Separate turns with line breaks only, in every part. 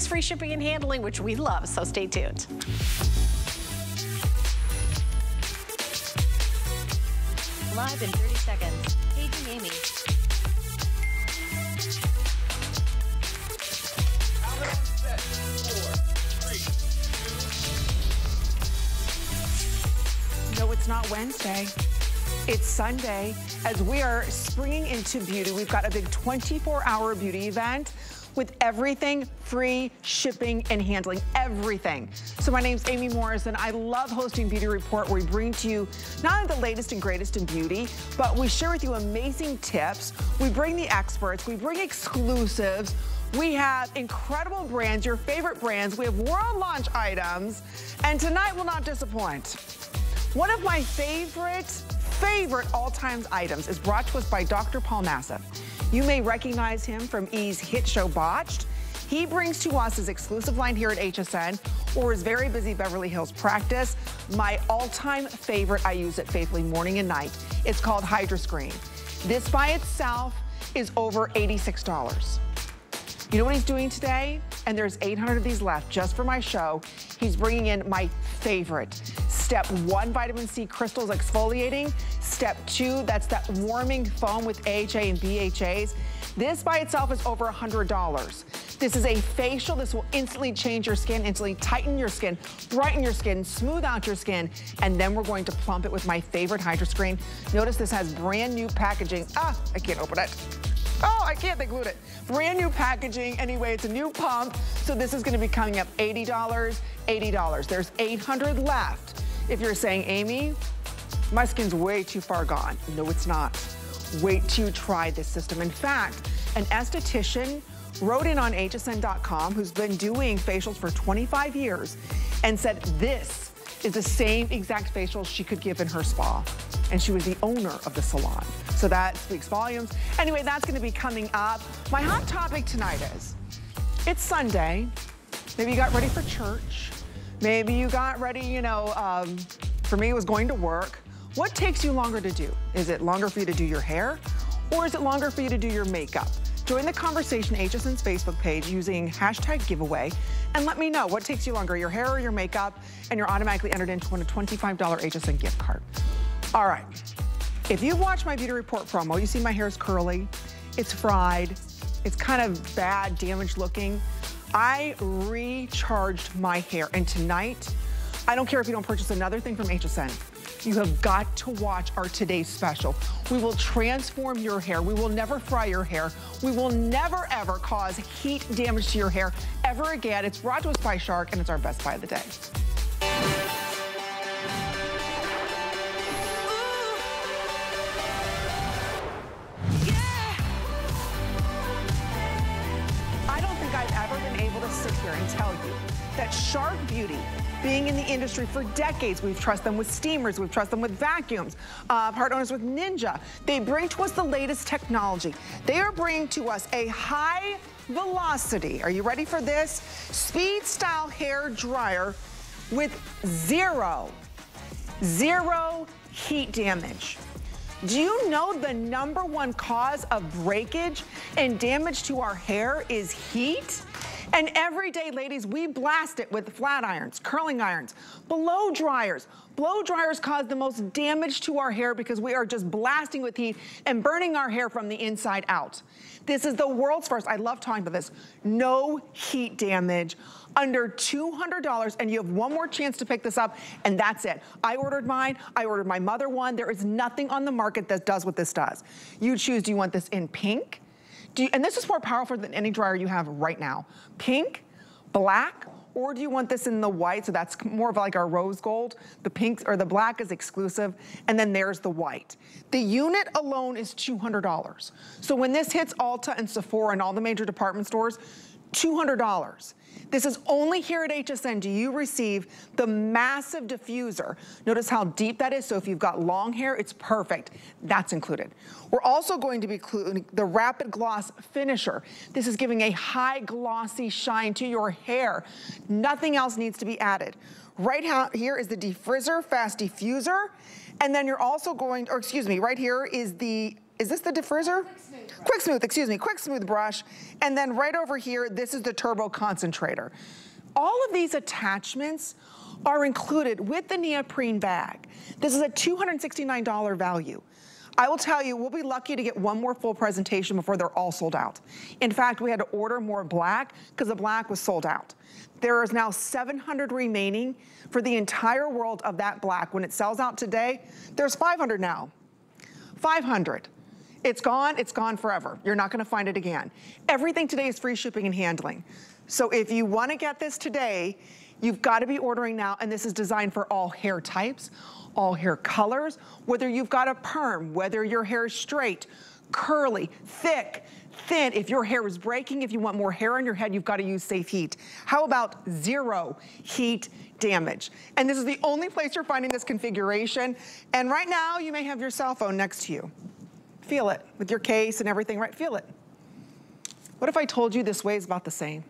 means free shipping and handling, which we love, so stay tuned.
Live in 30 seconds. Paging Amy.
No, it's not Wednesday. It's Sunday. As we are springing into beauty, we've got a big 24-hour beauty event with everything free shipping and handling, everything. So my name's Amy Morrison. I love hosting Beauty Report where we bring to you not only the latest and greatest in beauty, but we share with you amazing tips. We bring the experts, we bring exclusives, we have incredible brands, your favorite brands. We have world launch items, and tonight will not disappoint. One of my favorite, favorite all-time items is brought to us by Dr. Paul Nassif. You may recognize him from E's hit show Botched. He brings to us his exclusive line here at HSN or his very busy Beverly Hills practice. My all-time favorite, I use it faithfully morning and night. It's called Hydra Screen. This by itself is over $86. You know what he's doing today? And there's 800 of these left just for my show. He's bringing in my favorite. Step one, vitamin C crystals exfoliating. Step two, that's that warming foam with AHA and BHAs. This by itself is over $100. This is a facial. This will instantly change your skin, instantly tighten your skin, brighten your skin, smooth out your skin, and then we're going to plump it with my favorite Hydra Screen. Notice this has brand new packaging. Ah, I can't open it. Oh, I can't, they glued it. Brand new packaging. Anyway, it's a new pump. So this is gonna be coming up $80, $80. There's 800 left. If you're saying, Amy, my skin's way too far gone. No, it's not. Wait you try this system. In fact, an esthetician wrote in on hsn.com who's been doing facials for 25 years and said this is the same exact facial she could give in her spa. And she was the owner of the salon. So that speaks volumes. Anyway, that's gonna be coming up. My hot topic tonight is, it's Sunday. Maybe you got ready for church. Maybe you got ready, you know, um, for me it was going to work. What takes you longer to do? Is it longer for you to do your hair? Or is it longer for you to do your makeup? Join the conversation HSN's Facebook page using hashtag giveaway and let me know what takes you longer, your hair or your makeup, and you're automatically entered into a $25 HSN gift card. All right, if you watch my Beauty Report promo, you see my hair is curly, it's fried, it's kind of bad, damaged looking. I recharged my hair, and tonight, I don't care if you don't purchase another thing from HSN, you have got to watch our today's special. We will transform your hair. We will never fry your hair. We will never, ever cause heat damage to your hair ever again. It's brought to us by Shark, and it's our best buy of the day. That Shark Beauty being in the industry for decades. We've trusted them with steamers, we've trusted them with vacuums, uh, part owners with Ninja. They bring to us the latest technology. They are bringing to us a high velocity, are you ready for this? Speed style hair dryer with zero, zero heat damage. Do you know the number one cause of breakage and damage to our hair is heat? And every day, ladies, we blast it with flat irons, curling irons, blow dryers. Blow dryers cause the most damage to our hair because we are just blasting with heat and burning our hair from the inside out. This is the world's first, I love talking about this, no heat damage under $200 and you have one more chance to pick this up and that's it. I ordered mine, I ordered my mother one. There is nothing on the market that does what this does. You choose, do you want this in pink? You, and this is more powerful than any dryer you have right now. Pink, black, or do you want this in the white? So that's more of like our rose gold. The pink or the black is exclusive. And then there's the white. The unit alone is $200. So when this hits Ulta and Sephora and all the major department stores, $200. This is only here at HSN do you receive the massive diffuser. Notice how deep that is. So if you've got long hair, it's perfect. That's included. We're also going to be including the Rapid Gloss Finisher. This is giving a high glossy shine to your hair. Nothing else needs to be added. Right here is the Defrizzer Fast Diffuser. And then you're also going, or excuse me, right here is the, is this the diffuser? Quick smooth, excuse me, quick smooth brush. And then right over here, this is the turbo concentrator. All of these attachments are included with the neoprene bag. This is a $269 value. I will tell you, we'll be lucky to get one more full presentation before they're all sold out. In fact, we had to order more black because the black was sold out. There is now 700 remaining for the entire world of that black. When it sells out today, there's 500 now. 500. It's gone, it's gone forever. You're not gonna find it again. Everything today is free shipping and handling. So if you wanna get this today, you've gotta be ordering now, and this is designed for all hair types, all hair colors, whether you've got a perm, whether your hair is straight, curly, thick, thin. If your hair is breaking, if you want more hair on your head, you've got to use safe heat. How about zero heat damage? And this is the only place you're finding this configuration. And right now, you may have your cell phone next to you. Feel it with your case and everything, right? Feel it. What if I told you this weighs about the same?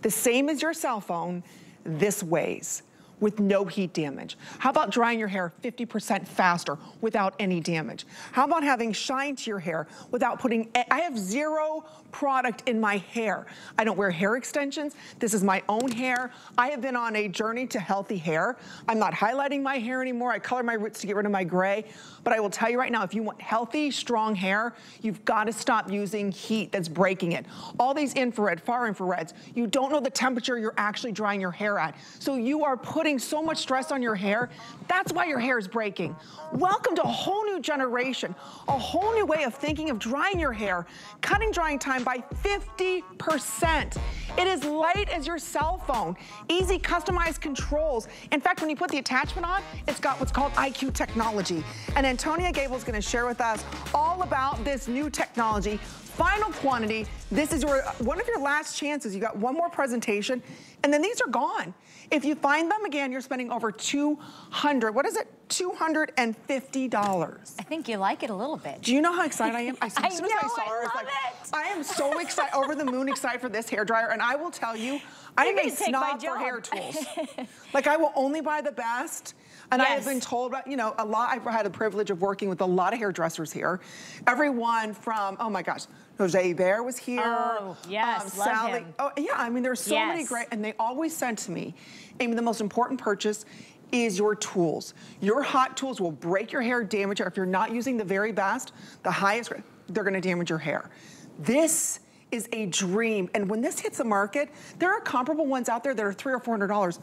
The same as your cell phone, this weighs with no heat damage? How about drying your hair 50% faster without any damage? How about having shine to your hair without putting, I have zero product in my hair. I don't wear hair extensions. This is my own hair. I have been on a journey to healthy hair. I'm not highlighting my hair anymore. I color my roots to get rid of my gray. But I will tell you right now, if you want healthy, strong hair, you've got to stop using heat that's breaking it. All these infrared, far infrareds, you don't know the temperature you're actually drying your hair at. So you are putting so much stress on your hair. That's why your hair is breaking. Welcome to a whole new generation, a whole new way of thinking of drying your hair, cutting drying time by 50%. It is light as your cell phone. Easy customized controls. In fact, when you put the attachment on, it's got what's called IQ technology. And Antonia Gable is gonna share with us all about this new technology. Final quantity, this is your one of your last chances. You got one more presentation, and then these are gone. If you find them again, you're spending over 200, what is it? $250.
I think you like it a little bit.
Do you know how excited I am?
I, I know, I, I love
like,
it.
I am so excited, over the moon excited for this hair dryer, and I will tell you, I am a snob for hair tools. like I will only buy the best. And yes. I have been told, uh, you know, a lot, I've had the privilege of working with a lot of hairdressers here. Everyone from, oh my gosh, Jose Eber was here.
Oh, yes, um, Sally. Him.
Oh, yeah, I mean, there's so yes. many great, and they always said to me, Amy, the most important purchase is your tools. Your hot tools will break your hair, damage it. If you're not using the very best, the highest, they're gonna damage your hair. This is a dream. And when this hits the market, there are comparable ones out there that are three or four hundred dollars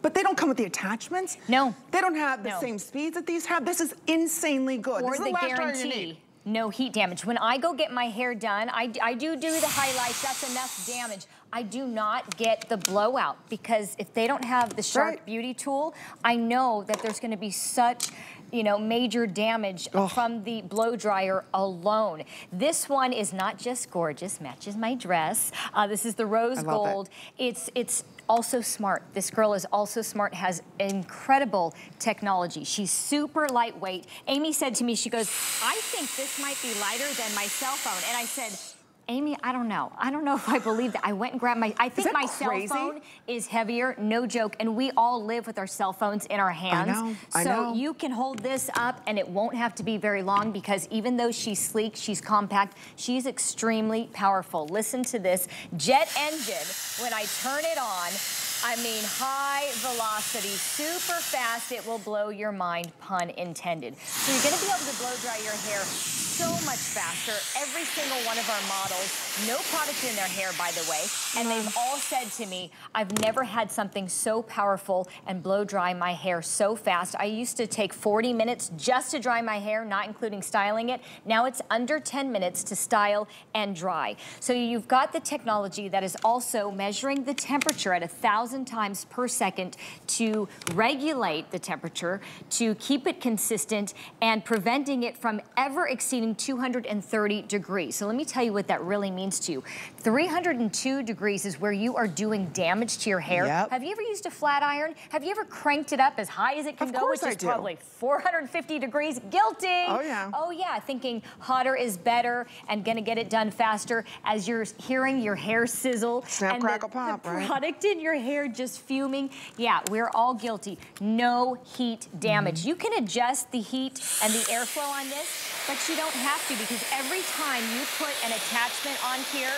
but they don't come with the attachments.
No.
They don't have the no. same speeds that these have. This is insanely good.
Or
this
the, the guarantee no heat damage. When I go get my hair done, I, I do do the highlights, that's enough damage. I do not get the blowout because if they don't have the Shark right. Beauty tool, I know that there's gonna be such you know, major damage oh. from the blow dryer alone. This one is not just gorgeous, matches my dress. Uh, this is the rose gold. It. It's, it's also smart. This girl is also smart, has incredible technology. She's super lightweight. Amy said to me, she goes, I think this might be lighter than my cell phone. And I said, Amy, I don't know. I don't know if I believe that. I went and grabbed my, I think my crazy? cell phone is heavier, no joke. And we all live with our cell phones in our hands.
I know, I
so
know.
you can hold this up and it won't have to be very long because even though she's sleek, she's compact, she's extremely powerful. Listen to this jet engine. When I turn it on, I mean, high velocity, super fast, it will blow your mind, pun intended. So you're gonna be able to blow dry your hair so much faster. Every single one of our models, no product in their hair, by the way. And they've mm-hmm. all said to me, I've never had something so powerful and blow dry my hair so fast. I used to take 40 minutes just to dry my hair, not including styling it. Now it's under 10 minutes to style and dry. So you've got the technology that is also measuring the temperature at a thousand times per second to regulate the temperature, to keep it consistent and preventing it from ever exceeding 230 degrees. So let me tell you what that really means to you. 302 degrees is where you are doing damage to your hair.
Yep.
Have you ever used a flat iron? Have you ever cranked it up as high as it can
of
go, which
I
is
do.
probably 450 degrees? Guilty.
Oh, yeah.
Oh, yeah. Thinking hotter is better and gonna get it done faster as you're hearing your hair sizzle.
Snap,
and
crackle,
the,
pop,
the
right?
product in your hair dryer just fuming. Yeah, we're all guilty. No heat damage. You can adjust the heat and the airflow on this, but you don't have to because every time you put an attachment on here,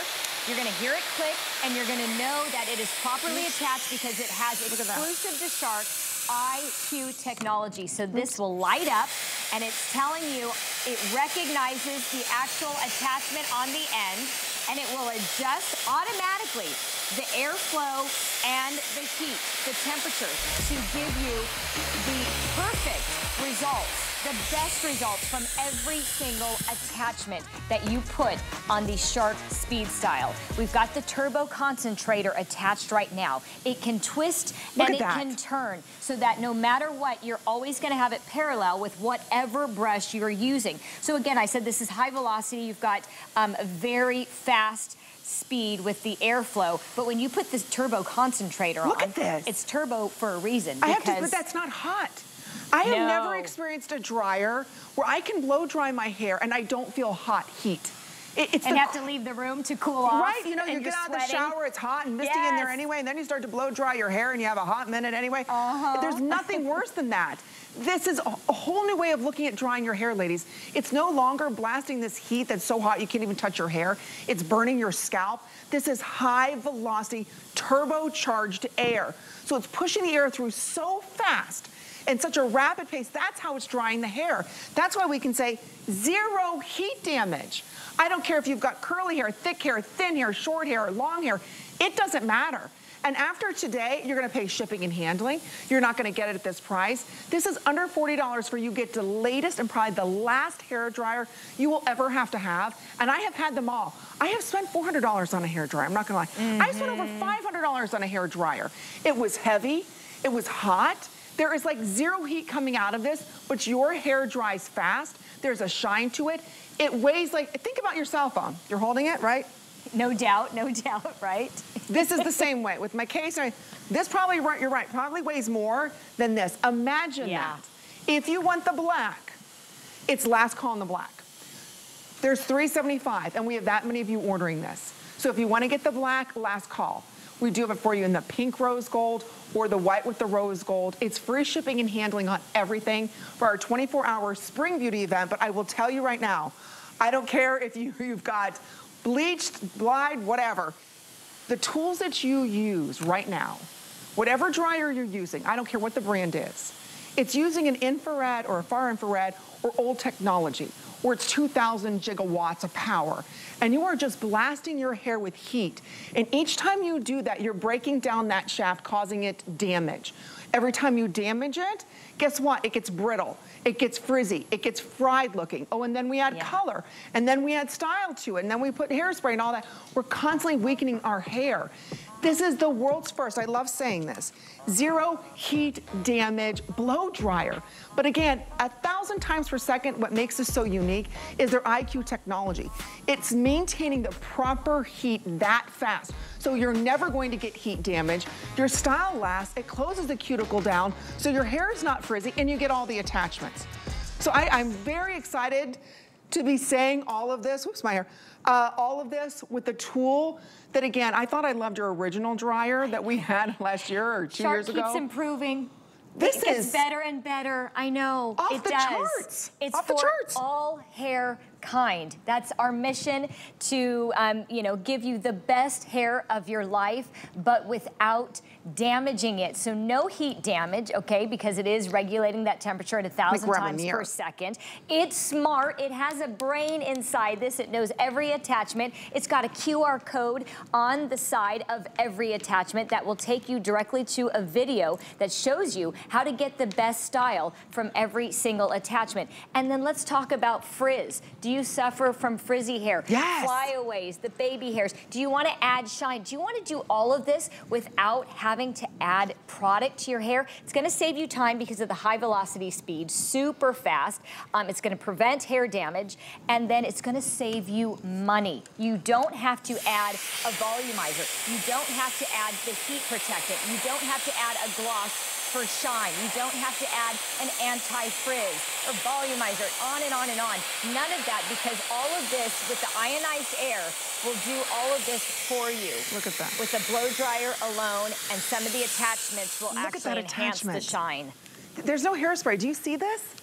you're gonna hear it click and you're gonna know that it is properly attached because it has exclusive to Shark IQ technology. So this will light up and it's telling you it recognizes the actual attachment on the end and it will adjust automatically the airflow and the heat, the temperature to give you the perfect results the best results from every single attachment that you put on the Shark Speed Style. We've got the turbo concentrator attached right now. It can twist
Look
and it
that.
can turn so that no matter what, you're always gonna have it parallel with whatever brush you're using. So again, I said this is high velocity. You've got um, a very fast speed with the airflow, but when you put this turbo concentrator
Look
on,
at this.
it's turbo for a reason.
I have to, but that's not hot. I have
No.
never experienced a dryer where I can blow dry my hair and I don't feel hot heat. It, it's
and
the
have to leave the room to cool off.
Right, you know, you get out of the shower, it's hot and misty in there anyway, and then you start to blow dry your hair and you have a hot minute anyway.
Uh-huh.
There's nothing worse than that. This is a, a whole new way of looking at drying your hair, ladies. It's no longer blasting this heat that's so hot you can't even touch your hair. It's burning your scalp. This is high velocity, turbocharged air. So it's pushing the air through so fast in such a rapid pace. That's how it's drying the hair. That's why we can say zero heat damage. I don't care if you've got curly hair, thick hair, thin hair, short hair, long hair. It doesn't matter. And after today, you're gonna pay shipping and handling. You're not gonna get it at this price. This is under $40 for you get the latest and probably the last hair dryer you will ever have to have. And I have had them all. I have spent $400 on a hair dryer, I'm not gonna lie. I spent over mm-hmm. $500 on a hair dryer. It was heavy, it was hot, there is like zero heat coming out of this, but your hair dries fast. There's a shine to it. It weighs like, think about your cell phone. You're holding it, right?
No doubt, no doubt, right?
This is the same way. With my case, this probably, right- you're right, probably weighs more than this. Imagine
Yeah.
that. If you want the black, it's last call in the black. There's 375, and we have that many of you ordering this. So if you want to get the black, last call. We do have it for you in the pink rose gold or the white with the rose gold. It's free shipping and handling on everything for our 24-hour spring beauty event. But I will tell you right now, I don't care if you, you've got bleached, blind, whatever. The tools that you use right now, whatever dryer you're using, I don't care what the brand is, it's using an infrared or a far infrared or old technology, or it's 2,000 gigawatts of power. And you are just blasting your hair with heat. And each time you do that, you're breaking down that shaft, causing it damage. Every time you damage it, guess what? It gets brittle. It gets frizzy. It gets fried looking. Oh, and then we add
Yeah.
color. And then we add style to it. And then we put hairspray and all that. We're constantly weakening our hair. This is the world's first, I love saying this, zero heat damage blow dryer. But again, a thousand times per second, what makes this so unique is their IQ technology. It's maintaining the proper heat that fast. So you're never going to get heat damage. Your style lasts, it closes the cuticle down, so your hair is not frizzy and you get all the attachments. So I, I'm very excited to be saying all of this, whoops, my hair, uh, all of this with the tool that again, I thought I loved your original dryer that we had last year or two
Shark
years ago.
keeps improving.
This
it
is-
better and better. I know.
Off
it
the
does.
charts.
It's
Off the
for
charts.
all hair kind. That's our mission to, um, you know, give you the best hair of your life, but without damaging it. So no heat damage, okay, because it is regulating that temperature at a thousand
grab a
times per second. It's smart. It has a brain inside this. It knows every attachment. It's got a QR code on the side of every attachment that will take you directly to a video that shows you how to get the best style from every single attachment. And then let's talk about frizz. Do you suffer from frizzy hair?
Yes.
Flyaways, the baby hairs. Do you want to add shine? Do you want to do all of this without having to add product to your hair? It's going to save you time because of the high velocity speed, super fast. Um, it's going to prevent hair damage, and then it's going to save you money. You don't have to add a volumizer. You don't have to add the heat protectant. You don't have to add a gloss for shine. You don't have to add an anti-frizz or volumizer, on and on and on. None of that because all of this with the ionized air will do all of this for you.
Look at that.
With the blow dryer alone and some of the attachments will
Look
actually enhance the shine.
There's no hairspray. Do you see this?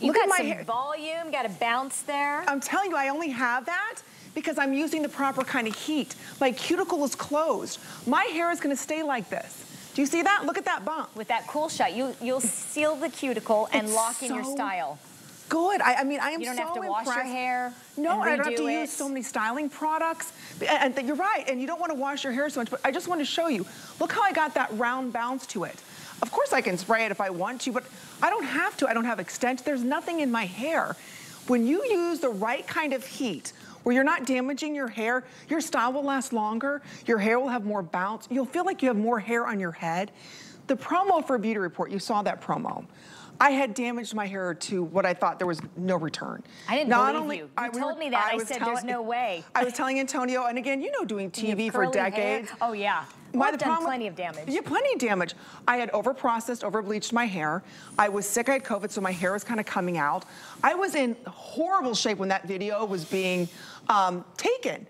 You
Look
got
at my
some
hair.
volume, got a bounce there.
I'm telling you, I only have that because I'm using the proper kind of heat. My cuticle is closed. My hair is gonna stay like this. Do you see that? Look at that bump.
With that cool shot, you, you'll seal the cuticle and
It's
lock in your style.
Good. I, I mean, I am
You don't
so
have to
impressed.
wash your hair
No, I don't have to
redo
use so many styling products. And, and you're right, and you don't want to wash your hair so much, but I just want to show you. Look how I got that round bounce to it. Of course I can spray it if I want to, but I don't have to. I don't have extension. There's nothing in my hair. When you use the right kind of heat, where you're not damaging your hair, your style will last longer, your hair will have more bounce, you'll feel like you have more hair on your head. The promo for Beauty Report, you saw that promo. I had damaged my hair to what I thought there was no return.
I didn't
Not
believe
only-
you. You
I- we
told
were-
me that. I
was
said, "There's no way."
I was telling Antonio, and again, you know, doing TV for
curly hair.
decades.
Oh, yeah.
My-
I've done
problem-
plenty of damage.
Yeah, plenty of damage. I had over-processed, over-bleached my hair. I was sick, I had COVID, so my hair was kind of coming out. I was in horrible shape when that video was being um, taken.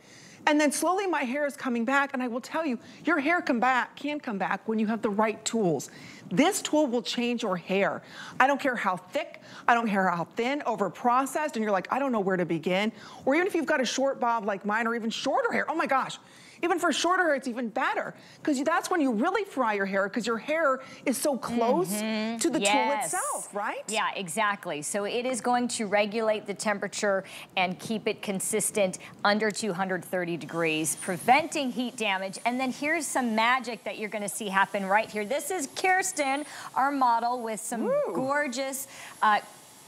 And then slowly my hair is coming back, and I will tell you, your hair come back, can come back when you have the right tools. This tool will change your hair. I don't care how thick, I don't care how thin, over-processed, and you're like, I don't know where to begin. Or even if you've got a short bob like mine, or even shorter hair, oh my gosh. Even for shorter hair, it's even better because that's when you really fry your hair because your hair is so close to the tool
Mm-hmm.
Itself, right?
Yeah, exactly. So it is going to regulate the temperature and keep it consistent under 230 degrees, preventing heat damage. And then here's some magic that you're gonna see happen right here. This is Kirsten, our model with some
Woo.
gorgeous uh,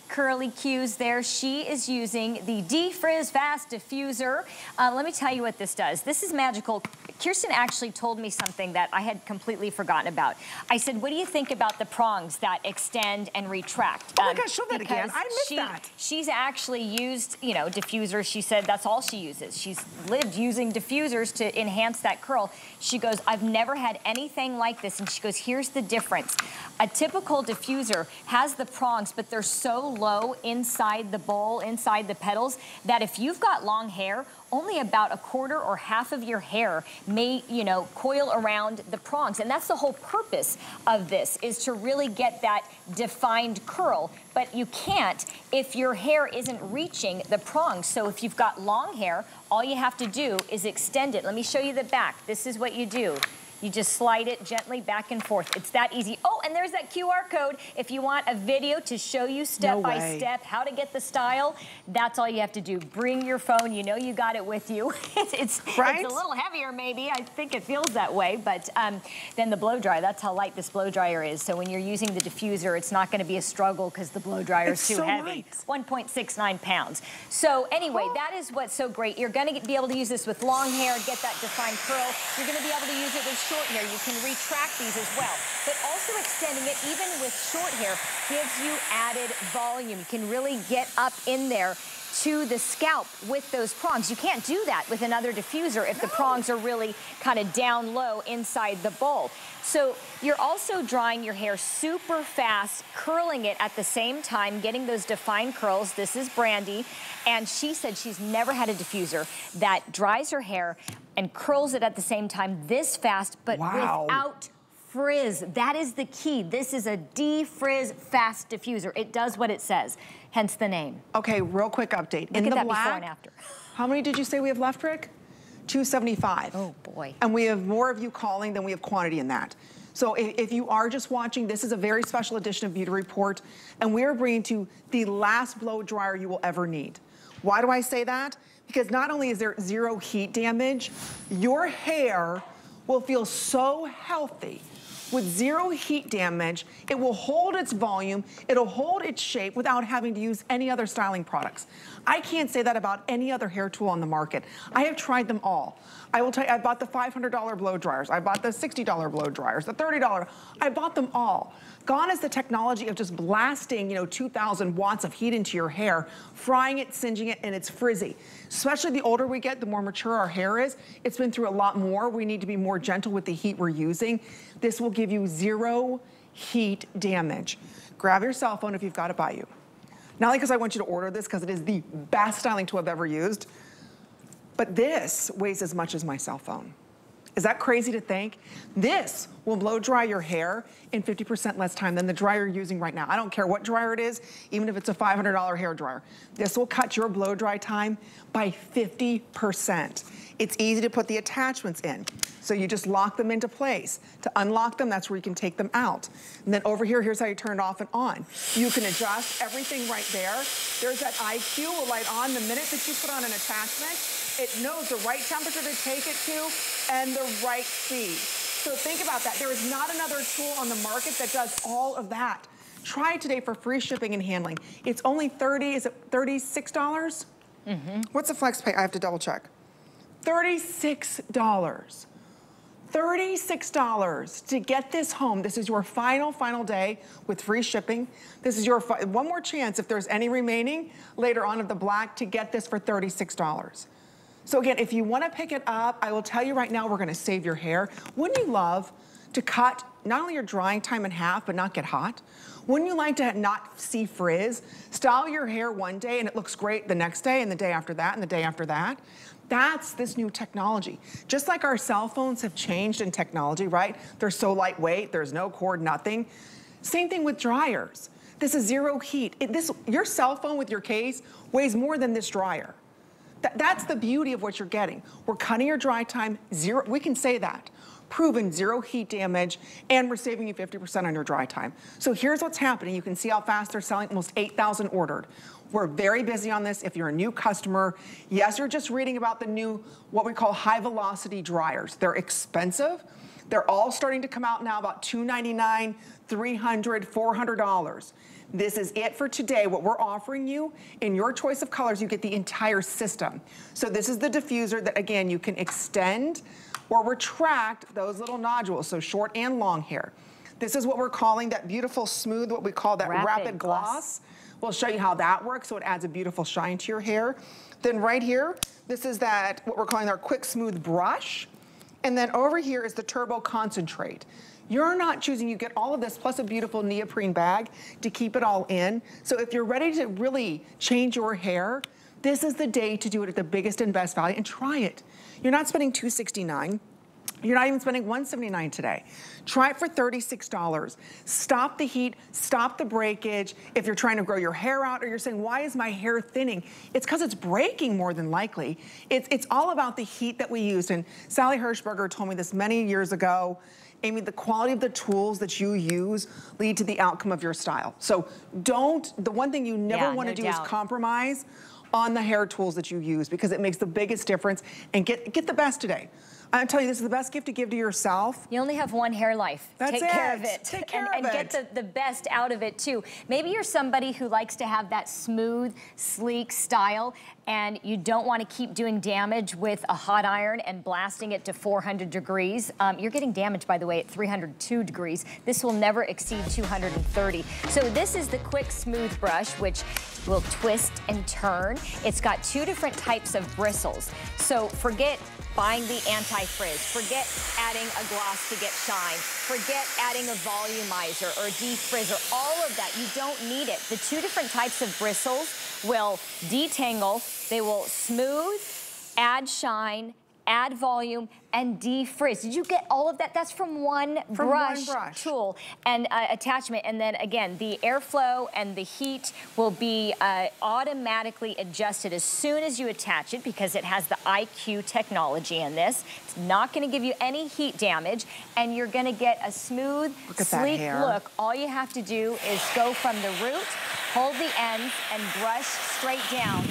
curly cues there. She is using the Defrizz Fast Diffuser. Uh, let me tell you what this does. This is magical. Kirsten actually told me something that I had completely forgotten about. I said, what do you think about the prongs that extend and retract?
Oh my gosh, show that again. I missed
she-
that.
She's actually used, you know, diffusers. She said that's all she uses. She's lived using diffusers to enhance that curl. She goes, I've never had anything like this. And she goes, here's the difference. A typical diffuser has the prongs, but they're so low inside the bowl, inside the petals, that if you've got long hair, only about a quarter or half of your hair may, you know, coil around the prongs. And that's the whole purpose of this, is to really get that defined curl. But you can't if your hair isn't reaching the prongs. So if you've got long hair, all you have to do is extend it. Let me show you the back. This is what you do. You just slide it gently back and forth. It's that easy. Oh, and there's that QR code. If you want a video to show you step
No
by
way.
step how to get the style, that's all you have to do. Bring your phone. You know you got it with you. it's, it's,
Right?
it's a little heavier maybe. I think it feels that way. But um, then the blow dryer, that's how light this blow dryer is. So when you're using the diffuser, it's not going to be a struggle because the blow dryer is
It's
too
so
heavy.
light.
1.69 pounds. So anyway, that is what's so great. You're going to be able to use this with long hair, get that defined curl. You're going to be able to use it with short hair. You can retract these as well. But also extending it, even with short hair, gives you added volume. You can really get up in there to the scalp with those prongs. You can't do that with another diffuser if the prongs are really kind of down low inside the bowl. So you're also drying your hair super fast, curling it at the same time, getting those defined curls. This is Brandy, and she said she's never had a diffuser that dries her hair and curls it at the same time this fast, but
Wow.
without frizz. That is the key. This is a defrizz fast diffuser. It does what it says, hence the name.
Okay, real quick update.
Look
In
at
the
that
black,
before and after.
how many did you say we have left, Rick? 275.
Oh, boy.
And we have more of you calling than we have quantity in that. So if, if you are just watching, this is a very special edition of Beauty Report, and we are bringing to you the last blow dryer you will ever need. Why do I say that? Because not only is there zero heat damage, your hair will feel so healthy with zero heat damage. It will hold its volume, it'll hold its shape without having to use any other styling products. I can't say that about any other hair tool on the market. I have tried them all. I will tell you, I bought the $500 blow dryers. I bought the $60 blow dryers, the $30. I bought them all. Gone is the technology of just blasting, you know, 2,000 watts of heat into your hair, frying it, singeing it, and it's frizzy. Especially the older we get, the more mature our hair is. It's been through a lot more. We need to be more gentle with the heat we're using. This will give you zero heat damage. Grab your cell phone if you've got it by you. Not only because I want you to order this, because it is the best styling tool I've ever used, but this weighs as much as my cell phone. Is that crazy to think? This will blow dry your hair in 50% less time than the dryer you're using right now. I don't care what dryer it is, even if it's a $500 hair dryer. This will cut your blow dry time by 50%. It's easy to put the attachments in. So you just lock them into place. To unlock them, that's where you can take them out. And then over here, here's how you turn it off and on. You can adjust everything right there. There's that IQ light on the minute that you put on an attachment. It knows the right temperature to take it to and the right speed. So think about that. There is not another tool on the market that does all of that. Try it today for free shipping and handling. It's only 30, is it 36? dollars mm -hmm. What's the flex pay? I have to double check. $36. $36 to get this home. This is your final, final day with free shipping. This is your one more chance if there's any remaining later on of the black to get this for $36. So again, if you wanna pick it up, I will tell you right now, we're gonna save your hair. Wouldn't you love to cut not only your drying time in half, but not get hot? Wouldn't you like to not see frizz? Style your hair one day and it looks great the next day and the day after that and the day after that. That's this new technology. Just like our cell phones have changed in technology, right? They're so lightweight, there's no cord, nothing. Same thing with dryers. This is zero heat. It, this, your cell phone with your case weighs more than this dryer. Th that's the beauty of what you're getting. We're cutting your dry time, zero, we can say that. Proven zero heat damage, and we're saving you 50% on your dry time. So here's what's happening. You can see how fast they're selling, almost 8,000 ordered. We're very busy on this. If you're a new customer, yes, you're just reading about the new, what we call high velocity dryers. They're expensive. They're all starting to come out now about $299, $300, $400. This is it for today. What we're offering you in your choice of colors, you get the entire system. So this is the diffuser that, again, you can extend or retract those little nodules, so short and long hair. This is what we're calling that beautiful smooth, what we call that rapid, rapid gloss. gloss. We'll show you how that works so it adds a beautiful shine to your hair. Then right here, this is that, what we're calling our quick smooth brush. And then over here is the turbo concentrate. You're not choosing, you get all of this plus a beautiful neoprene bag to keep it all in. So if you're ready to really change your hair, this is the day to do it at the biggest and best value and try it. You're not spending 269 you're not even spending 179 today. Try it for $36. Stop the heat, stop the breakage. If you're trying to grow your hair out or you're saying, why is my hair thinning? It's because it's breaking more than likely. It's, it's all about the heat that we use. And Sally Hershberger told me this many years ago. Amy, the quality of the tools that you use lead to the outcome of your style. So don't, the one thing you never yeah, wanna no do doubt. is compromise on the hair tools that you use because it makes the biggest difference and get, get the best today. I'm telling you, this is the best gift to give to yourself.
You only have one hair life.
That's
Take
it.
care of it.
Take care
and,
of
and
it.
get the, the best out of it too. Maybe you're somebody who likes to have that smooth, sleek style and you don't want to keep doing damage with a hot iron and blasting it to 400 degrees. Um, you're getting damage, by the way, at 302 degrees. This will never exceed 230. So this is the quick smooth brush, which will twist and turn. It's got two different types of bristles. So forget buying the anti-frizz. Forget adding a gloss to get shine. Forget adding a volumizer or a defrizzer. All of that, you don't need it. The two different types of bristles will detangle, they will smooth, add shine, add volume, and defrizz. Did you get all of that? That's from one,
from
brush,
one brush,
tool and uh, attachment. And then again, the airflow and the heat will be uh, automatically adjusted as soon as you attach it because it has the IQ technology in this. It's not gonna give you any heat damage and you're gonna get a smooth, look sleek look. All you have to do is go from the root, hold the ends and brush straight down.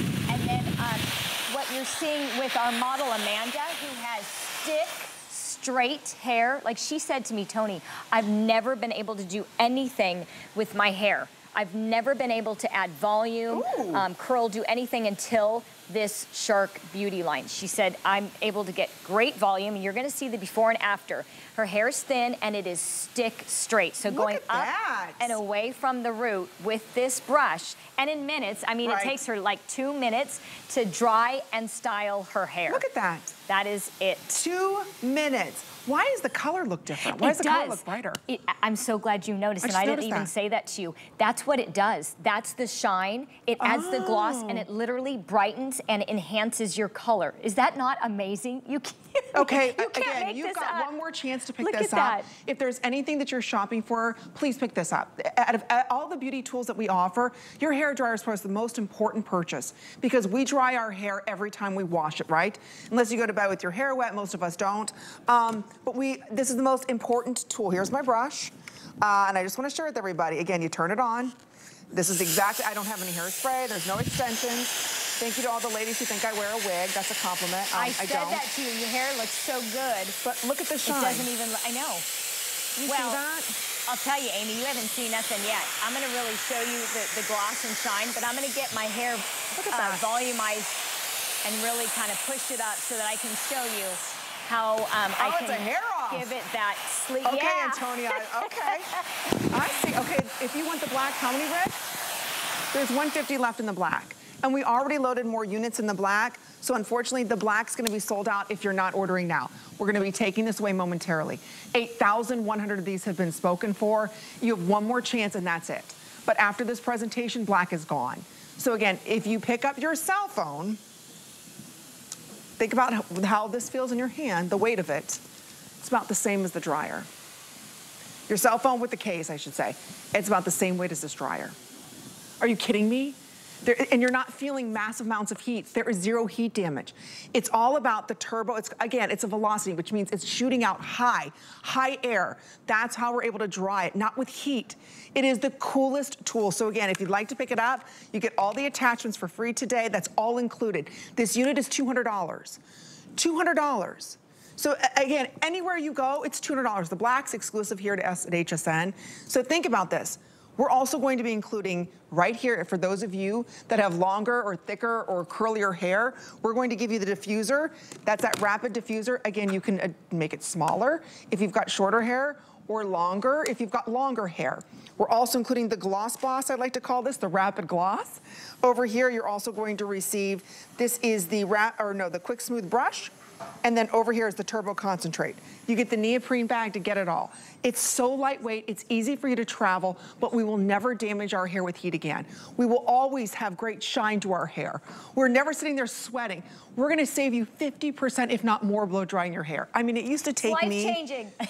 What you're seeing with our model Amanda, who has stick, straight hair. Like she said to me, Tony, I've never been able to do anything with my hair. I've never been able to add volume, um, curl, do anything until this Shark Beauty line. She said, I'm able to get great volume. And you're gonna see the before and after. Her hair is thin and it is stick straight. So
Look
going up
that.
and away from the root with this brush, and in minutes, I mean,
Right.
it takes her like two minutes to dry and style her hair.
Look at that.
That is it.
Two minutes. Why does the color look different? Why
It
does the color look brighter?
It- I'm so glad you noticed,
I
and I didn't even
that.
say that to you. That's what it does. That's the shine. It adds the gloss, and
Oh.
it literally brightens and enhances your color. Is that not amazing? You can't.
Okay,
you
again, you've got
up.
one more chance to pick
Look
this up.
that.
If there's anything that you're shopping for, please pick this up. Out of all the beauty tools that we offer, your hair dryer is probably the most important purchase because we dry our hair every time we wash it, right? Unless you go to bed with your hair wet, most of us don't. Um, but we, this is the most important tool. Here's my brush. Uh, and I just want to share with everybody. Again, you turn it on. This is exactly, I don't have any hairspray. There's no extensions. Thank you to all the ladies who think I wear a wig. That's a compliment. Um,
I said
don't.
that to you. Your hair looks so good.
But look at the shine.
It doesn't even, I know.
You
well,
see that?
I'll tell you, Amy, you haven't seen nothing yet. I'm gonna really show you the, the gloss and shine, but I'm gonna get my hair
Look at
uh,
that.
volumized and really kind of push it up so that I can show you how um, I
Oh,
can
hair off.
give it that sleek.
Okay,
yeah.
Antonia. Okay. I see. Okay, if you want the black, how many, Rick? There's 150 left in the black. And we already loaded more units in the black. So unfortunately, the black's gonna be sold out if you're not ordering now. We're gonna be taking this away momentarily. 8,100 of these have been spoken for. You have one more chance and that's it. But after this presentation, black is gone. So again, if you pick up your cell phone, think about how, this feels in your hand, the weight of it. It's about the same as the dryer. Your cell phone with the case, I should say. It's about the same weight as this dryer. Are you kidding me? There, and you're not feeling massive amounts of heat. There is zero heat damage. It's all about the turbo. It's Again, it's a velocity, which means it's shooting out high, high air. That's how we're able to dry it, not with heat. It is the coolest tool. So again, if you'd like to pick it up, you get all the attachments for free today. That's all included. This unit is $200. $200. So again, anywhere you go, it's $200. The black's exclusive here to us at HSN. So think about this. We're also going to be including right here, for those of you that have longer or thicker or curlier hair, we're going to give you the diffuser. That's that rapid diffuser. Again, you can uh, make it smaller if you've got shorter hair or longer if you've got longer hair. We're also including the Gloss Boss, I'd like to call this, the Rapid Gloss. Over here, you're also going to receive, this is the, or no, the Quick Smooth Brush. And then over here is the Turbo Concentrate. You get the neoprene bag to get it all. It's so lightweight, it's easy for you to travel, but we will never damage our hair with heat again. We will always have great shine to our hair. We're never sitting there sweating. We're gonna save you 50%, if not more, blow drying your hair. I mean, it used to take
Life
me...
changing.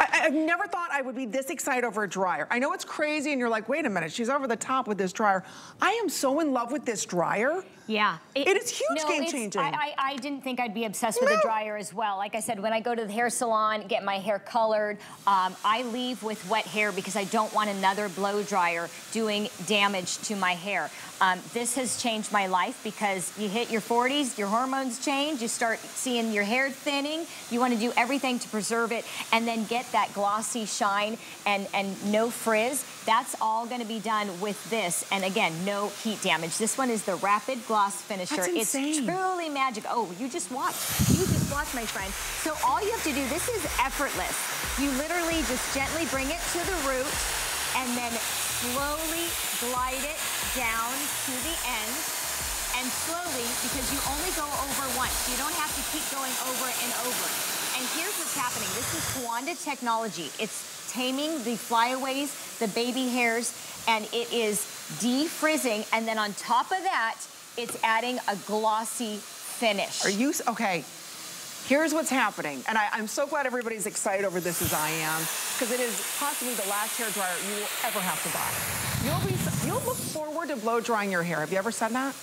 I, I've never thought I would be this excited over a dryer. I know it's crazy and you're like, wait a minute, she's over the top with this dryer. I am so in love with this dryer.
Yeah.
It is huge
no,
game changing.
I, I, I didn't think I'd be obsessed with
No.
a dryer as well. Like I said, when I go to the hair salon, get my hair colored, um, I leave with wet hair because I don't want another blow dryer doing damage to my hair. Um, this has changed my life because you hit your 40s, your hormones change, you start seeing your hair thinning. You want to do everything to preserve it and then get that glossy shine and, and no frizz. That's all going to be done with this. And again, no heat damage. This one is the Rapid Gloss Finisher.
That's
it's truly magic. Oh, you just watch. You just watch, my friend. So all you have to do, this is effortless. You literally just gently bring it to the root and then slowly glide it down to the end and slowly because you only go over once. You don't have to keep going over and over. And here's what's happening. This is Kwanda technology. It's taming the flyaways, the baby hairs, and it is defrizzing. And then on top of that, it's adding a glossy finish.
Are you, okay, here's what's happening. And I, I'm so glad everybody's excited over this as I am, because it is possibly the last hair dryer you will ever have to buy. You'll be, you'll look forward to blow drying your hair. Have you ever said that?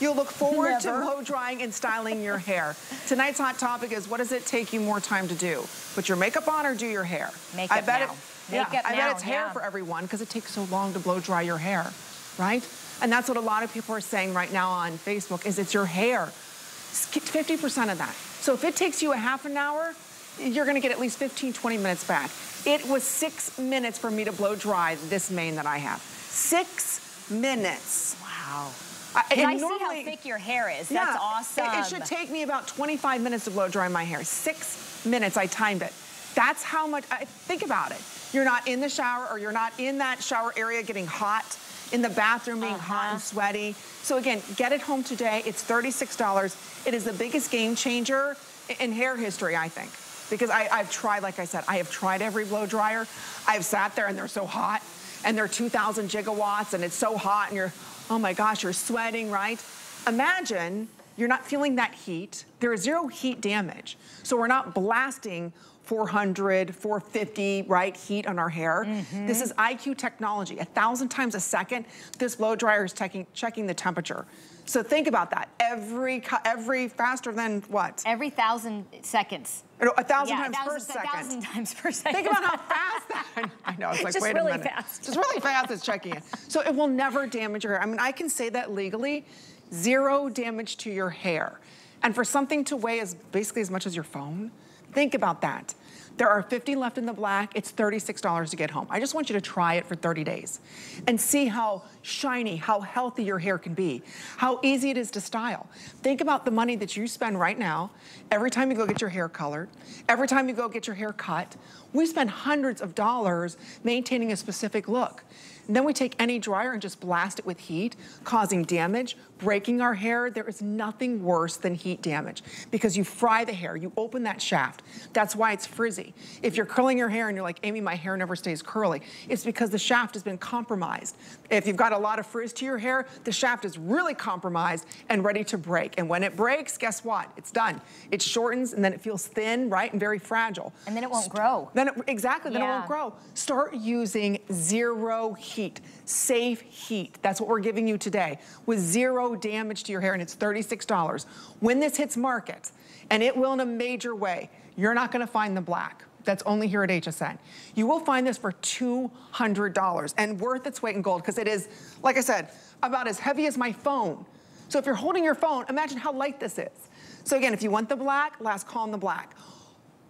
You'll look forward to blow drying and styling your hair. Tonight's hot topic is what does it take you more time to do? Put your makeup on or do your hair?
Makeup I
bet
now.
It, yeah,
Makeup
I
now,
bet it's hair
yeah.
for everyone because it takes so long to blow dry your hair, right? And that's what a lot of people are saying right now on Facebook is it's your hair. 50% of that. So if it takes you a half an hour, you're gonna get at least 15, 20 minutes back. It was six minutes for me to blow dry this mane that I have. Six minutes.
Wow. I, I see how thick your hair is. Yeah, That's awesome.
It, it should take me about 25 minutes to blow dry my hair. Six minutes, I timed it. That's how much, I, think about it. You're not in the shower or you're not in that shower area getting hot, in the bathroom being uh -huh. hot and uh-huh. sweaty. So again, get it home today. It's $36. It is the biggest game changer in hair history, I think. Because I, have tried, like I said, I have tried every blow dryer. I have sat there and they're so hot and they're 2,000 gigawatts and it's so hot and you're, oh my gosh, you're sweating, right? Imagine you're not feeling that heat. There is zero heat damage. So we're not blasting 400, 450, right, heat on our hair. Mm -hmm. This is IQ technology. A thousand times a second, this blow dryer is checking, checking the temperature. So think about that. Every every faster than what?
Every thousand seconds.
No, a thousand yeah, times thousand, per second.
A thousand times per second.
Think about how fast that. I know. It's like
Just
wait
really
a minute.
Fast.
Just really fast. It's checking it. So it will never damage your hair. I mean, I can say that legally. Zero damage to your hair. And for something to weigh as basically as much as your phone, Think about that. There are 50 left in the black. It's $36 to get home. I just want you to try it for 30 days and see how shiny, how healthy your hair can be, how easy it is to style. Think about the money that you spend right now every time you go get your hair colored, every time you go get your hair cut. We spend hundreds of dollars maintaining a specific look. Then we take any dryer and just blast it with heat, causing damage, breaking our hair. There is nothing worse than heat damage because you fry the hair, you open that shaft. That's why it's frizzy. If you're curling your hair and you're like, Amy, my hair never stays curly, it's because the shaft has been compromised. If you've got a lot of frizz to your hair, the shaft is really compromised and ready to break. And when it breaks, guess what? It's done. It shortens and then it feels thin, right, and very fragile.
And then it won't grow.
Then it, exactly, then yeah. it won't grow. Start using zero heat, safe heat. That's what we're giving you today with zero damage to your hair and it's $36. When this hits market, and it will in a major way, you're not gonna find the black that's only here at HSN. You will find this for $200 and worth its weight in gold because it is, like I said, about as heavy as my phone. So if you're holding your phone, imagine how light this is. So again, if you want the black, last call on the black.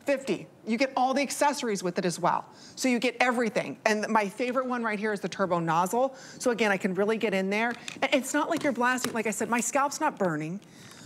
50. You get all the accessories with it as well. So you get everything. And my favorite one right here is the turbo nozzle. So again, I can really get in there. And it's not like you're blasting, like I said, my scalp's not burning.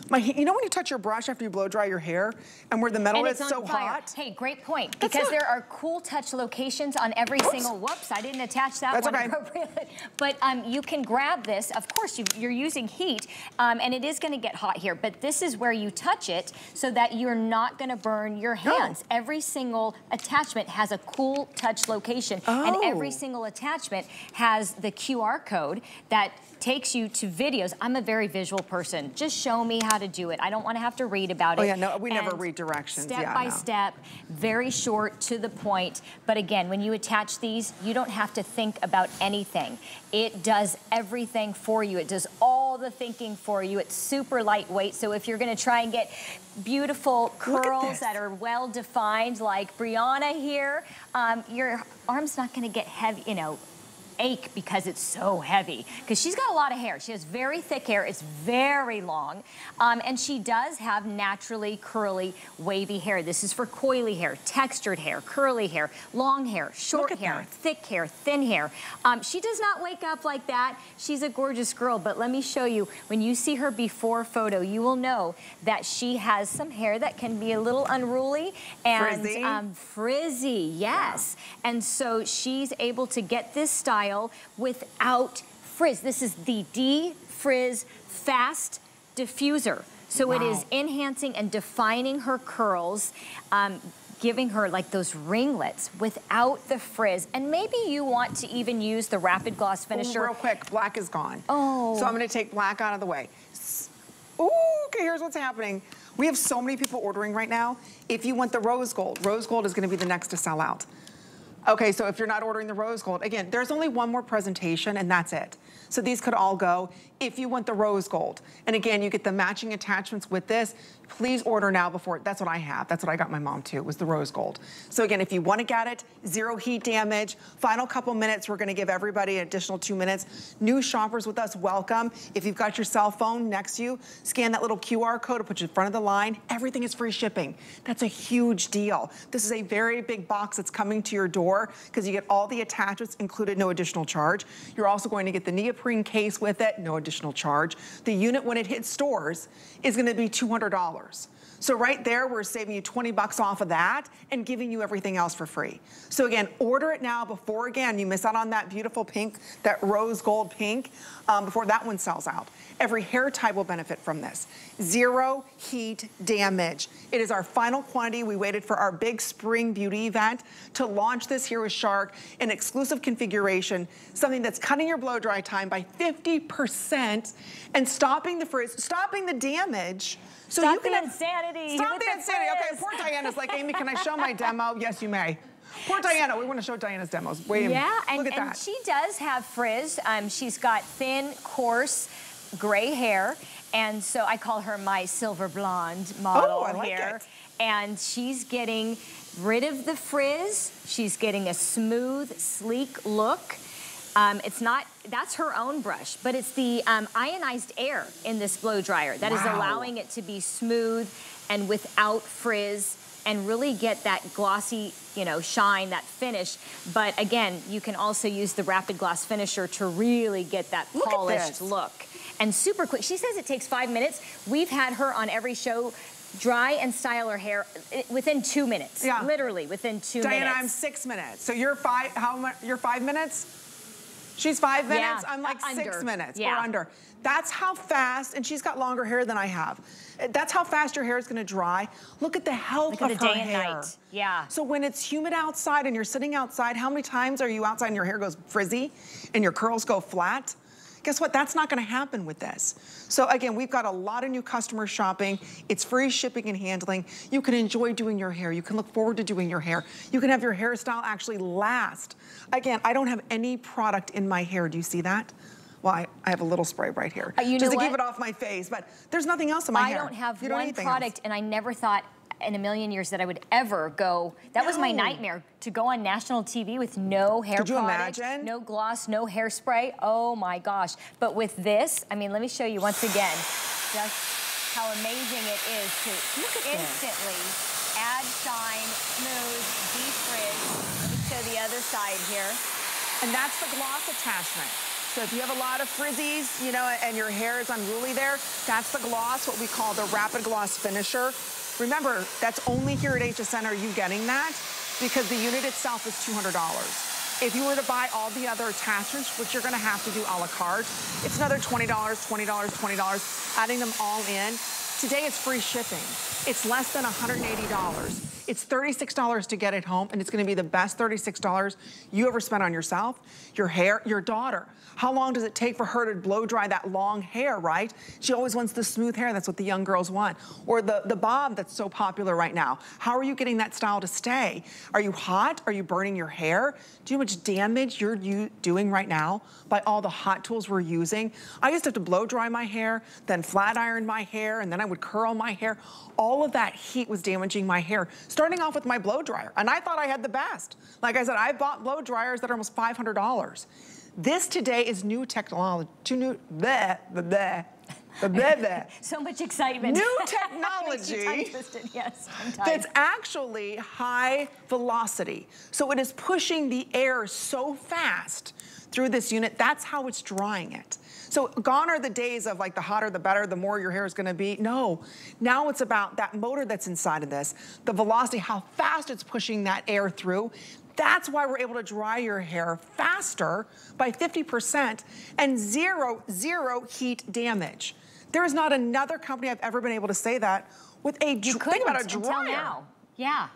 My, you know when you touch your brush after you blow dry your hair and where the metal is so
fire.
hot?
Hey, great point. Because there are cool touch locations on every Oops. single, whoops, I didn't attach that
That's
one
okay.
appropriately. But um, you can grab this. Of course, you, are using heat um, and it is gonna get hot here, but this is where you touch it so that you're not gonna burn your hands. No. Every single attachment has a cool touch location oh. and every single attachment has the QR code that takes you to videos. I'm a very visual person. Just show me how to do it. I don't want to have to read about
oh,
it.
Oh yeah, no, we and never read directions.
Step
yeah,
by
no.
step, very short to the point. But again, when you attach these, you don't have to think about anything. It does everything for you. It does all the thinking for you. It's super lightweight. So if you're gonna try and get beautiful curls that are well defined like Brianna here, um, your arm's not gonna get heavy, you know, ache because it's so heavy. Because she's got a lot of hair. She has very thick hair. It's very long. Um, and she does have naturally curly, wavy hair. This is for coily hair, textured hair, curly hair, long hair, short hair, that. thick hair, thin hair. Um, she does not wake up like that. She's a gorgeous girl. But let me show you, when you see her before photo, you will know that she has some hair that can be a little unruly and
frizzy,
um, frizzy yes. Yeah. And so she's able to get this style style without frizz. This is the D-Frizz Fast Diffuser. So wow. it is enhancing and defining her curls, um, giving her like those ringlets without the frizz. And maybe you want to even use the Rapid Gloss Finisher.
Ooh, real quick, black is gone.
Oh.
So I'm gonna take black out of the way. Ooh, okay, here's what's happening. We have so many people ordering right now. If you want the rose gold, rose gold is gonna be the next to sell out. Okay, so if you're not ordering the rose gold, again, there's only one more presentation and that's it. So these could all go if you want the rose gold. And again, you get the matching attachments with this. Please order now before, that's what I have. That's what I got my mom too, was the rose gold. So again, if you wanna get it, zero heat damage. Final couple minutes, we're gonna give everybody an additional two minutes. New shoppers with us, welcome. If you've got your cell phone next to you, scan that little QR code to put you in front of the line. Everything is free shipping. That's a huge deal. This is a very big box that's coming to your door because you get all the attachments included, no additional charge. You're also going to get the neoprene case with it, no additional charge. The unit, when it hits stores, is gonna be $200. So right there, we're saving you 20 bucks off of that and giving you everything else for free. So again, order it now before, again, you miss out on that beautiful pink, that rose gold pink, um, before that one sells out. Every hair type will benefit from this. Zero heat damage. It is our final quantity. We waited for our big spring beauty event to launch this here with Shark, an exclusive configuration, something that's cutting your blow dry time by 50% and stopping the frizz, stopping the damage
so Stop you can the insanity.
Stop the, insanity. Okay, poor Diana's like, Amy, can I show my demo? Yes, you may. Poor Diana, we want to show Diana's demos. Wait
yeah,
and,
look
at
and
that.
she does have frizz. Um, she's got thin, coarse, gray hair. And so I call her my silver blonde model
oh, I like
here.
It.
And she's getting rid of the frizz. She's getting a smooth, sleek look. Um, it's not, that's her own brush, but it's the um, ionized air in this blow dryer that wow. is allowing it to be smooth and without frizz and really get that glossy, you know, shine, that finish. But again, you can also use the Rapid Gloss Finisher to really get that
look
polished look. And super quick. She says it takes five minutes. We've had her on every show dry and style her hair eh, within two minutes.
Yeah.
Literally within two
Diana,
minutes.
Diana, I'm six minutes. So you're five, how much, you're five minutes? She's five minutes,
yeah,
I'm like
under.
six minutes
yeah.
or under. That's how fast, and she's got longer hair than I have. That's how fast your hair is gonna dry. Look at the health
Look
of
the
her
day
hair.
And night. Yeah.
So when it's humid outside and you're sitting outside, how many times are you outside and your hair goes frizzy and your curls go flat? Guess what? That's not gonna happen with this. So again, we've got a lot of new customers shopping. It's free shipping and handling. You can enjoy doing your hair. You can look forward to doing your hair. You can have your hairstyle actually last. Again, I don't have any product in my hair. Do you see that? Well, I, I, have a little spray right here. Uh, just to what? keep it off my face, but there's nothing else in my
I
hair.
I don't have
you
one product, else. and I never thought in a million years that I would ever go. That no. was my nightmare to go on national TV with no hair
Could you
product,
imagine?
no gloss, no hairspray. Oh my gosh. But with this, I mean, let me show you once again just how amazing it is to instantly this. add shine, smooth, defrizz. Let me show the other side here.
And that's the gloss attachment. So if you have a lot of frizzies, you know, and your hair is unruly there, that's the gloss, what we call the Rapid Gloss Finisher. Remember, that's only here at HSN are you getting that because the unit itself is $200. If you were to buy all the other attachments, which you're gonna have to do a la carte, it's another $20, $20, $20, adding them all in. Today it's free shipping. It's less than $180. It's $36 to get it home, and it's gonna be the best $36 you ever spent on yourself, your hair, your daughter. How long does it take for her to blow dry that long hair, right? She always wants the smooth hair. That's what the young girls want. Or the, the bob that's so popular right now. How are you getting that style to stay? Are you hot? Are you burning your hair? Do you know how much damage you're you doing right now by all the hot tools we're using? I used to have to blow dry my hair, then flat iron my hair, and then I would curl my hair. All of that heat was damaging my hair, starting off with my blow dryer. And I thought I had the best. Like I said, I bought blow dryers that are almost $500. This today is new technology, new, bleh, bleh, bleh,
so much excitement.
New technology
yes,
that's actually high velocity. So it is pushing the air so fast through this unit. That's how it's drying it. So gone are the days of like the hotter the better, the more your hair is gonna be. No, now it's about that motor that's inside of this, the velocity, how fast it's pushing that air through. That's why we're able to dry your hair faster by 50% and zero, zero heat damage. There is not another company I've ever been able to say that with a,
you
think about a dryer.
Until now. Yeah.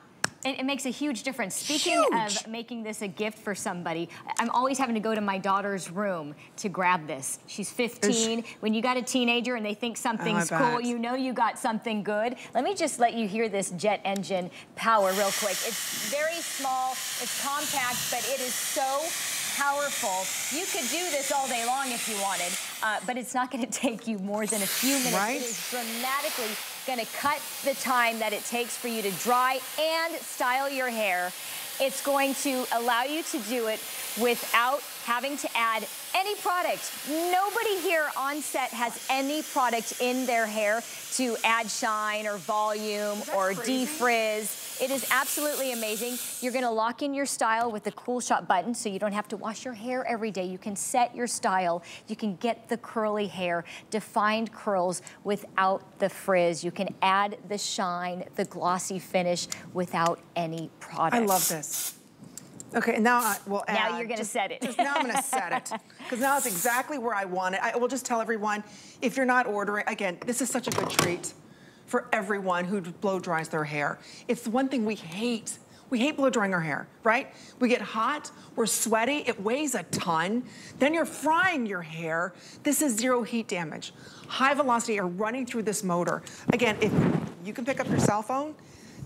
It, it, makes a huge difference. Speaking
huge.
of making this a gift for somebody, I'm always having to go to my daughter's room to grab this. She's 15. when you got a teenager and they think something's
oh,
cool, you know you got something good. Let me just let you hear this jet engine power real quick. It's very small, it's compact, but it is so powerful. You could do this all day long if you wanted, uh, but it's not gonna take you more than a few minutes.
Right?
It is dramatically gonna cut the time that it takes for you to dry and style your hair. It's going to allow you to do it without having to add any product. Nobody here on set has any product in their hair to add shine or volume or defrizz. It is absolutely amazing. You're gonna lock in your style with the Cool Shot button so you don't have to wash your hair every day. You can set your style. You can get the curly hair, defined curls without the frizz. You can add the shine, the glossy finish without any product.
I love this. Okay, now I will add.
Now you're gonna
just,
set it.
Just now I'm gonna set it. Because now it's exactly where I want it. I will just tell everyone, if you're not ordering, again, this is such a good treat for everyone who blow dries their hair. It's the one thing we hate. We hate blow drying our hair, right? We get hot, we're sweaty, it weighs a ton. Then you're frying your hair. This is zero heat damage. High velocity air running through this motor. Again, if you can pick up your cell phone,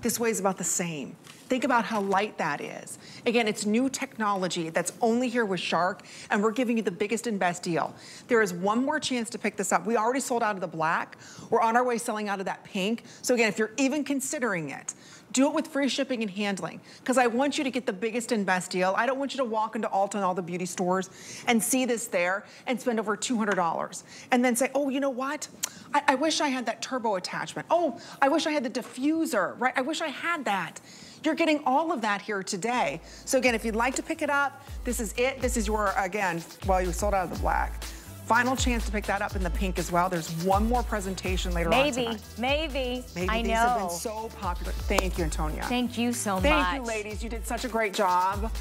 this weighs about the same. Think about how light that is. Again, it's new technology that's only here with Shark, and we're giving you the biggest and best deal. There is one more chance to pick this up. We already sold out of the black. We're on our way selling out of that pink. So again, if you're even considering it, do it with free shipping and handling because I want you to get the biggest and best deal. I don't want you to walk into Ulta and all the beauty stores and see this there and spend over $200 and then say, oh, you know what? I, I wish I had that turbo attachment. Oh, I wish I had the diffuser, right? I wish I had that. You're getting all of that here today. So again, if you'd like to pick it up, this is it. This is your, again, well, you sold out of the black. Final chance to pick that up in the pink as well. There's one more presentation later
maybe,
on
Maybe, maybe.
Maybe
I
these
know.
have been so popular. Thank you, Antonia.
Thank you so
Thank
much.
Thank you, ladies. You did such a great job.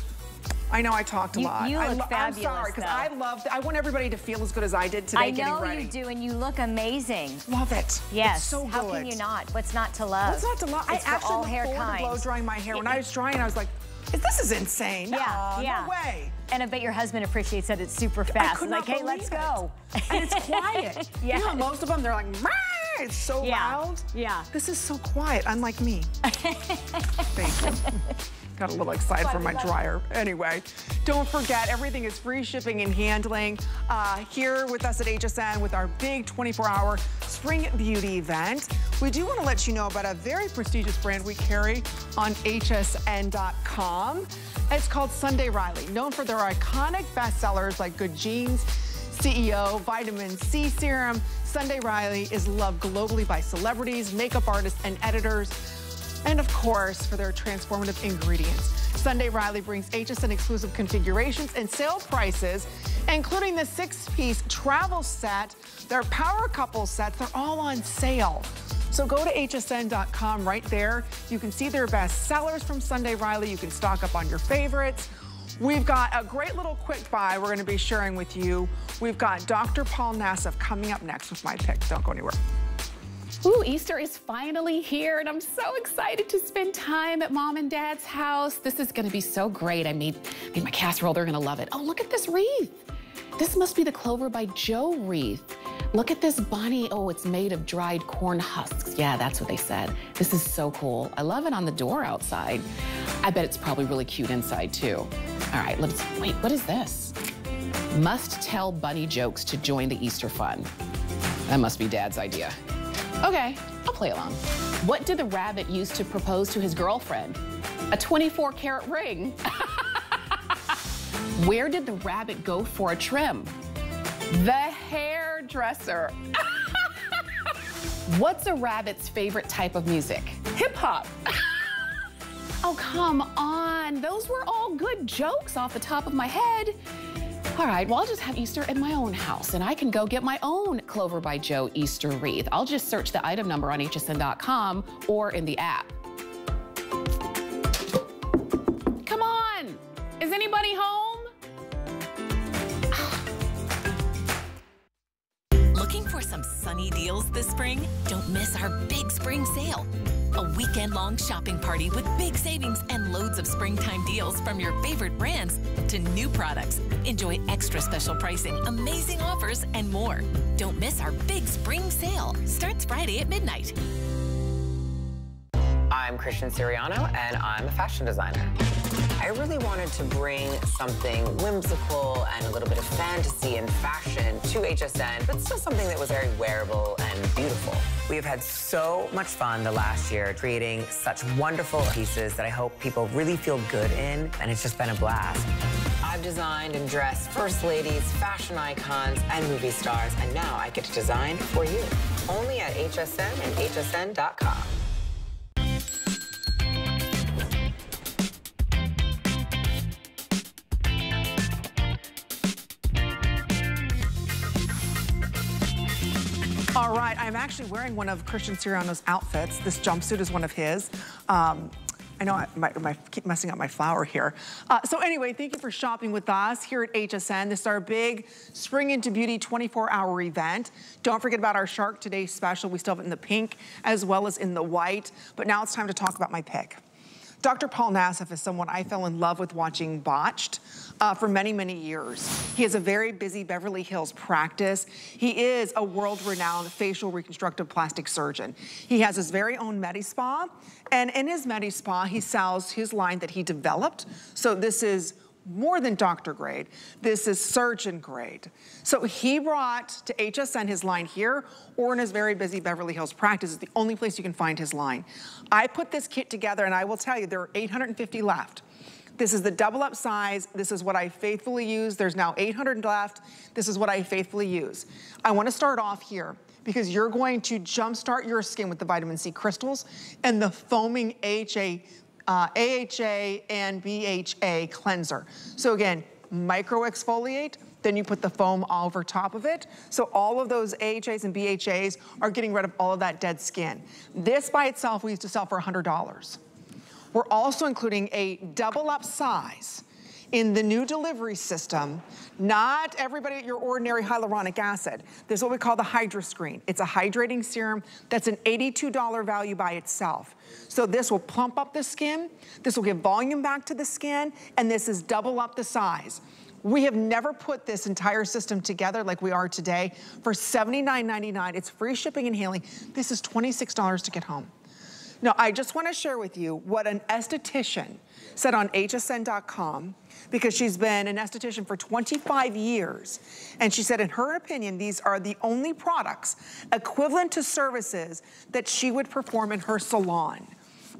I know I talked a
you,
lot.
You
I
look fabulous,
I'm sorry, because. I love, I want everybody to feel as good as I did today
I know you do, and you look amazing.
Love it.
Yes.
It's so good.
How can you not? What's not to love?
What's not to love? I
It's for
actually
all
look
hair
forward
kinds.
to blow drying my hair. When I was drying, I was like, this is insane.
Yeah,
no,
yeah.
No way.
And I bet your husband appreciates that it's super fast. like, hey, let's
believe
go.
And it's quiet. You know most of them, they're like, "Meh," it's so
Yeah.
loud.
Yeah.
This is so quiet, unlike me. Thank you. Got a little excited for my dryer. Anyway, don't forget, everything is free shipping and handling. Uh, here with us at HSN with our big 24-hour spring beauty event. We do want to let you know about a very prestigious brand we carry on hsn.com. It's called Sunday Riley, known for their iconic bestsellers like Good Genes, CEO, Vitamin C Serum. Sunday Riley is loved globally by celebrities, makeup artists, and editors and of course for their transformative ingredients. Sunday Riley brings HSN exclusive configurations and sale prices, including the six-piece travel set, their power couple sets, they're all on sale. So go to hsn.com right there. You can see their best sellers from Sunday Riley. You can stock up on your favorites. We've got a great little quick buy we're gonna be sharing with you. We've got Dr. Paul Nassif coming up next with my pick. Don't go anywhere.
Ooh, Easter is finally here, and I'm so excited to spend time at mom and dad's house. This is gonna be so great. I made, made my casserole, they're gonna love it. Oh, look at this wreath. This must be the Clover by Joe wreath. Look at this bunny. Oh, it's made of dried corn husks. Yeah, that's what they said. This is so cool. I love it on the door outside. I bet it's probably really cute inside too. All right, let's, wait, what is this? Must tell bunny jokes to join the Easter fun. That must be dad's idea. Okay, I'll play along. What did the rabbit use to propose to his girlfriend? A 24 karat ring. Where did the rabbit go for a trim? The hairdresser. What's a rabbit's favorite type of music? Hip hop. oh, come on. Those were all good jokes off the top of my head. All right, well, I'll just have Easter in my own house and I can go get my own Clover by Joe Easter wreath. I'll just search the item number on hsn.com or in the app. Come on, is anybody home?
Looking for some sunny deals this spring? Don't miss our big spring sale. A weekend long shopping party with big savings and loads of springtime deals from your favorite brands to new products. Enjoy extra special pricing, amazing offers, and more. Don't miss our big spring sale. Starts Friday at midnight.
I'm Christian Siriano, and I'm a fashion designer. I really wanted to bring something whimsical and a little bit of fantasy and fashion to HSN, but still something that was very wearable and beautiful. We have had so much fun the last year creating such wonderful pieces that I hope people really feel good in, and it's just been a blast. I've designed and dressed first ladies, fashion icons, and movie stars, and now I get to design for you. Only at HSN and hsn.com.
Right, I'm actually wearing one of Christian Siriano's outfits. This jumpsuit is one of his. Um, I know I, my, my, keep messing up my flower here. Uh, so anyway, thank you for shopping with us here at HSN. This is our big Spring into Beauty 24-hour event. Don't forget about our Shark Today special. We still have it in the pink as well as in the white. But now it's time to talk about my pick. Dr. Paul Nassif is someone I fell in love with watching Botched uh, for many, many years. He has a very busy Beverly Hills practice. He is a world-renowned facial reconstructive plastic surgeon. He has his very own Medi-Spa, and in his Medi-Spa, he sells his line that he developed. So this is more than doctor grade. This is surgeon grade. So he brought to HSN his line here or in his very busy Beverly Hills practice. It's the only place you can find his line. I put this kit together and I will tell you there are 850 left. This is the double up size. This is what I faithfully use. There's now 800 left. This is what I faithfully use. I wanna start off here because you're going to jumpstart your skin with the vitamin C crystals and the foaming AHA uh, AHA and BHA cleanser. So again, micro exfoliate, then you put the foam over top of it. So all of those AHAs and BHAs are getting rid of all of that dead skin. This by itself we used to sell for $100. We're also including a double up size in the new delivery system, not everybody at your ordinary hyaluronic acid. There's what we call the HydraScreen. It's a hydrating serum that's an $82 value by itself. So this will plump up the skin, this will give volume back to the skin, and this is double up the size. We have never put this entire system together like we are today for $79.99. It's free shipping and handling. This is $26 to get home. Now, I just wanna share with you what an esthetician said on hsn.com because she's been an esthetician for 25 years. And she said in her opinion, these are the only products equivalent to services that she would perform in her salon.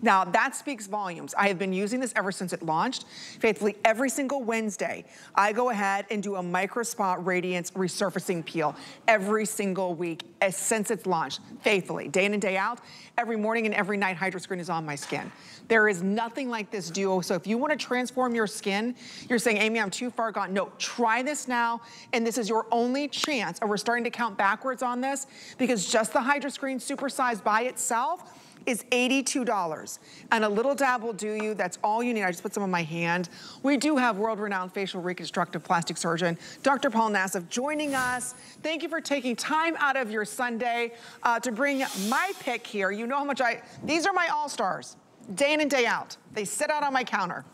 Now, that speaks volumes. I have been using this ever since it launched. Faithfully, every single Wednesday, I go ahead and do a Micro Spa Radiance Resurfacing Peel every single week eh, since it's launched. Faithfully, day in and day out, every morning and every night, HydraScreen is on my skin. There is nothing like this duo. So if you want to transform your skin, you're saying, Amy, I'm too far gone. No, try this now. And this is your only chance. And we're starting to count backwards on this because just the HydraScreen Supersize by itself is $82. And a little dab will do you. That's all you need. I just put some on my hand. We do have world-renowned facial reconstructive plastic surgeon, Dr. Paul Nassif, joining us. Thank you for taking time out of your Sunday uh, to bring my pick here. You know how much I, these are my all-stars, day in and day out. They sit out on my counter.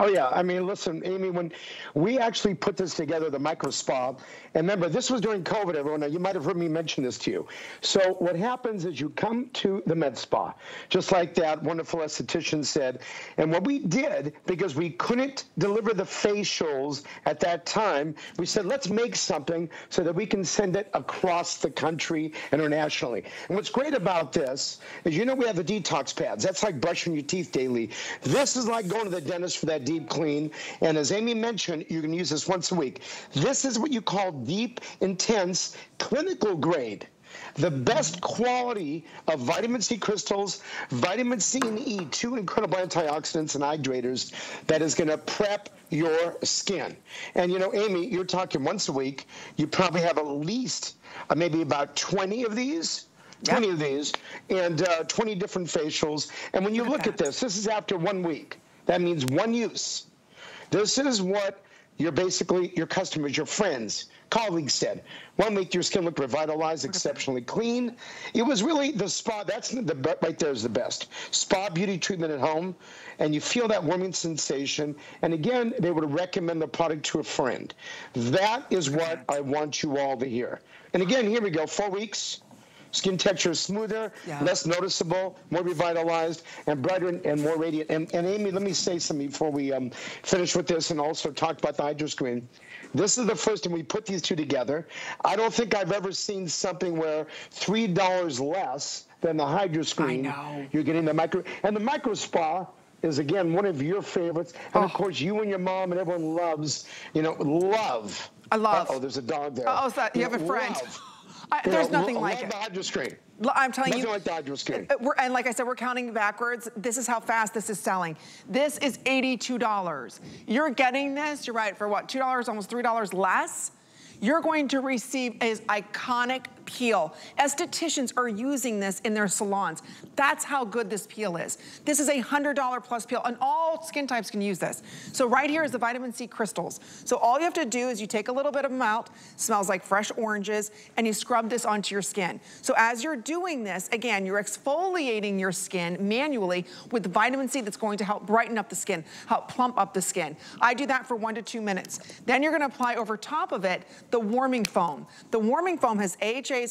Oh yeah, I mean, listen, Amy, when we actually put this together, the micro spa, and remember, this was during COVID, everyone. Now, you might have heard me mention this to you. So what happens is you come to the med spa, just like that wonderful esthetician said. And what we did, because we couldn't deliver the facials at that time, we said, let's make something so that we can send it across the country internationally. And what's great about this is, you know, we have the detox pads. That's like brushing your teeth daily. This is like going to the dentist for that deep clean. And as Amy mentioned, you can use this once a week. This is what you call deep, intense, clinical grade the best quality of vitamin C crystals, vitamin C and E, two incredible antioxidants and hydrators that is going to prep your skin. And you know, Amy, you're talking once a week. You probably have at least uh, maybe about 20 of these. 20 yep. of these and uh, 20 different facials. And when you look, at this, this is after one week. That means one use. This is what your basically your customers, your friends, colleagues said. One week your skin looked revitalized, exceptionally clean. It was really the spa. That's the right there is the best spa beauty treatment at home, and you feel that warming sensation. And again, they would recommend the product to a friend. That is what I want you all to hear. And again, here we go. Four weeks. Skin texture is smoother, yeah. less noticeable, more revitalized, and brighter and more radiant. And, and Amy, let me say something before we um, finish with this and also talk about the HydraScreen. This is the first time we put these two together. I don't think I've ever seen something where $3 less than the HydraScreen.
I know.
You're getting the micro, and the micro spa is again one of your favorites, and oh. of course you and your mom and everyone loves, you know, love.
I love.
oh, there's a dog there.
Oh, that you, you have a friend. Love. I, there's know, nothing like
it.
Love
the
I'm telling
Nothing
you.
like the HydraScreen.
Uh, and like I said, we're counting backwards. This is how fast this is selling. This is $82. You're getting this, you're right, for what, $2, almost $3 less? You're going to receive his iconic peel. Estheticians are using this in their salons. That's how good this peel is. This is a $100 plus peel, and all skin types can use this. So right here is the vitamin C crystals. So all you have to do is you take a little bit of them out, smells like fresh oranges, and you scrub this onto your skin. So as you're doing this, again, you're exfoliating your skin manually with vitamin C that's going to help brighten up the skin, help plump up the skin. I do that for one to two minutes. Then you're gonna apply over top of it the warming foam. The warming foam has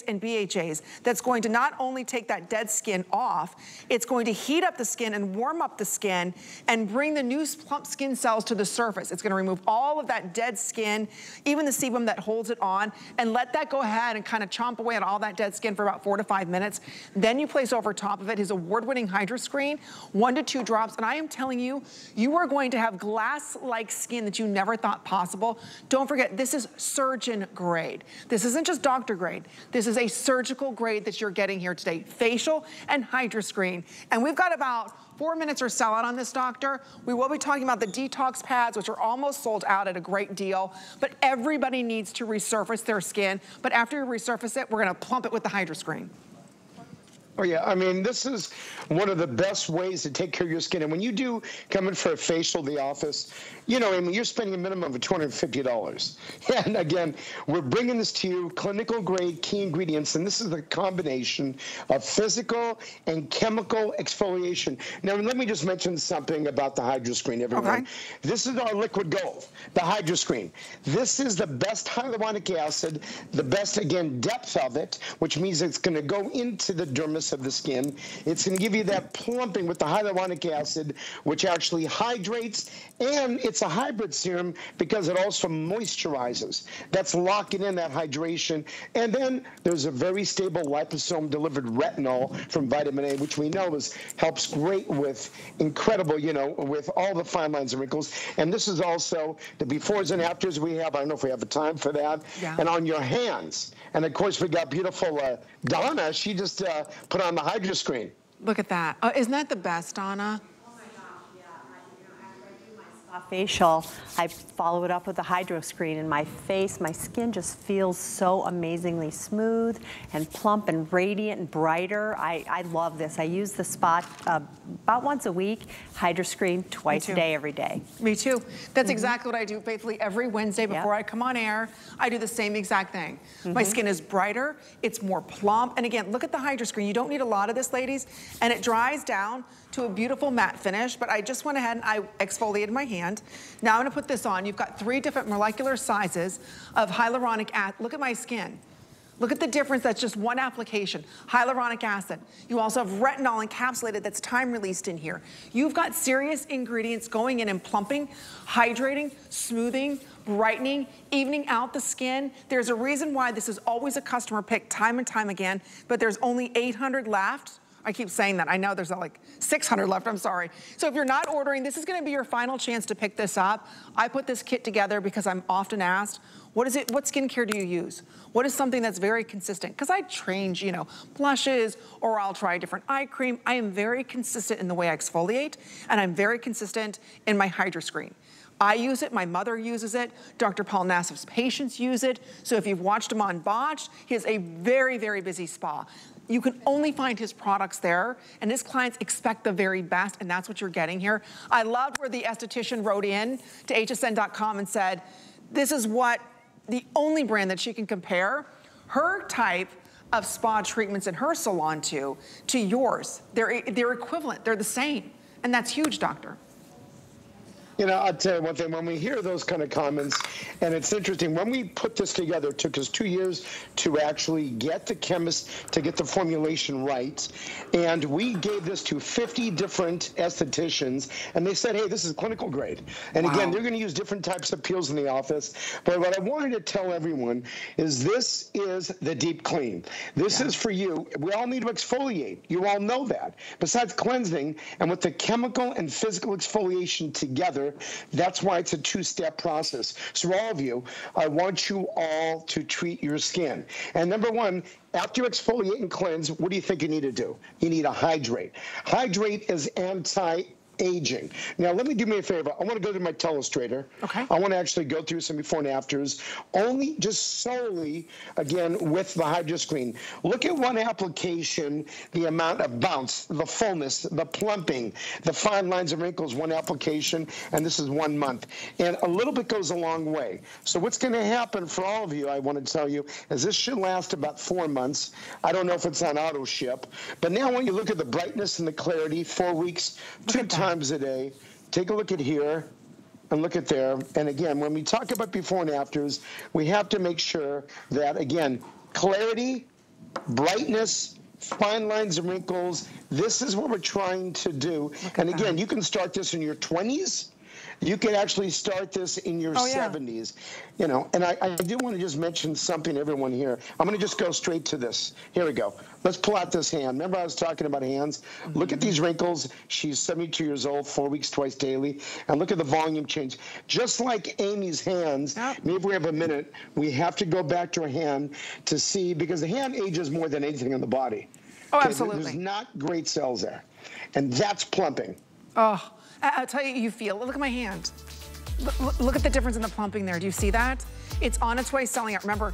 And BHAs that's going to not only take that dead skin off, it's going to heat up the skin and warm up the skin and bring the new plump skin cells to the surface. It's gonna remove all of that dead skin, even the sebum that holds it on, and let that go ahead and kind of chomp away at all that dead skin for about four to five minutes. Then you place over top of it his award-winning Hydra Screen, one to two drops, and I am telling you, you are going to have glass-like skin that you never thought possible. Don't forget, this is surgeon grade. This isn't just doctor grade. This is a surgical grade that you're getting here today. Facial and HydraScreen. And we've got about four minutes or so out on this, doctor. We will be talking about the detox pads, which are almost sold out at a great deal. But everybody needs to resurface their skin. But after you resurface it, we're gonna plump it with the Hydra Screen.
Oh yeah, I mean this is one of the best ways to take care of your skin. And when you do come in for a facial, the office, you know, I mean you're spending a minimum of two hundred fifty dollars. And again, we're bringing this to you, clinical grade key ingredients, and this is the combination of physical and chemical exfoliation. Now let me just mention something about the Hydra Screen, everyone. Okay. This is our liquid gold, the Hydra Screen. This is the best hyaluronic acid, the best again depth of it, which means it's going to go into the dermis of the skin. It's going to give you that plumping with the hyaluronic acid, which actually hydrates, and it's a hybrid serum because it also moisturizes. That's locking in that hydration. And then there's a very stable liposome-delivered retinol from vitamin A, which we know is helps great with incredible, you know, with all the fine lines and wrinkles. And this is also the befores and afters we have. I don't know if we have the time for that. Yeah. And on your hands. And of course, we got beautiful uh, Donna. She just uh, put on the Hydra Screen.
Look at that. Uh, isn't that the best, Donna?
Facial, I follow it up with a HydraScreen and my face, my skin just feels so amazingly smooth and plump and radiant and brighter. I, I love this. I use the spot uh, about once a week, HydraScreen twice a day every day.
Me too. That's mm -hmm. exactly what I do faithfully every Wednesday before yep. I come on air. I do the same exact thing. Mm -hmm. My skin is brighter, it's more plump. And again, look at the HydraScreen. You don't need a lot of this, ladies. And it dries down to a beautiful matte finish, but I just went ahead and I exfoliated my hand. Now I'm gonna put this on. You've got three different molecular sizes of hyaluronic acid. Look at my skin. Look at the difference, that's just one application. Hyaluronic acid. You also have retinol encapsulated that's time released in here. You've got serious ingredients going in and plumping, hydrating, smoothing, brightening, evening out the skin. There's a reason why this is always a customer pick time and time again, but there's only 800 left. I keep saying that. I know there's like 600 left, I'm sorry. So if you're not ordering, this is gonna be your final chance to pick this up. I put this kit together because I'm often asked, what is it, what skincare do you use? What is something that's very consistent? Because I change, you know, blushes, or I'll try a different eye cream. I am very consistent in the way I exfoliate, and I'm very consistent in my Hydra Screen. I use it, my mother uses it, Dr. Paul Nassif's patients use it. So if you've watched him on Botched, he has a very, very busy spa you can only find his products there, and his clients expect the very best, and that's what you're getting here. I loved where the esthetician wrote in to hsn.com and said, this is what the only brand that she can compare her type of spa treatments in her salon to, to yours. They're, they're equivalent, they're the same. And that's huge, doctor.
You know, I'll tell you one thing. When we hear those kind of comments, and it's interesting, when we put this together, it took us two years to actually get the chemist to get the formulation right. And we gave this to 50 different estheticians, and they said, hey, this is clinical grade. And wow. again, they're going to use different types of peels in the office. But what I wanted to tell everyone is this is the deep clean. This yeah. is for you. We all need to exfoliate. You all know that. Besides cleansing, and with the chemical and physical exfoliation together, that's why it's a two-step process. So all of you, I want you all to treat your skin. And number one, after you exfoliate and cleanse, what do you think you need to do? You need to hydrate. Hydrate is anti aging. Now, let me do me a favor. I want to go to my telestrator.
Okay.
I want to actually go through some before and afters, only just solely, again, with the HydraScreen. Look at one application, the amount of bounce, the fullness, the plumping, the fine lines and wrinkles, one application, and this is one month. And a little bit goes a long way. So what's going to happen for all of you, I want to tell you, is this should last about four months. I don't know if it's on auto ship, but now when you look at the brightness and the clarity, four weeks, two times a day, take a look at here and look at there. And again, when we talk about before and afters, we have to make sure that, again, clarity, brightness, fine lines and wrinkles, this is what we're trying to do. And again, you can start this in your 20s. You can actually start this in your
Oh, yeah.
70s. You know, and I, I do want to just mention something to everyone here. I'm going to just go straight to this. Here we go. Let's pull out this hand. Remember I was talking about hands? Look at mm-hmm. these wrinkles. She's 72 years old, four weeks twice daily. And look at the volume change. Just like Amy's hands, maybe we have a minute, we have to go back to her hand to see, because the hand ages more than anything in the body.
Oh, absolutely.
There's not great cells there. And that's plumping.
Oh, I'll tell you, you feel. Look at my hand. Look, look- at the difference in the plumping there. Do you see that? It's on its way selling out. Remember,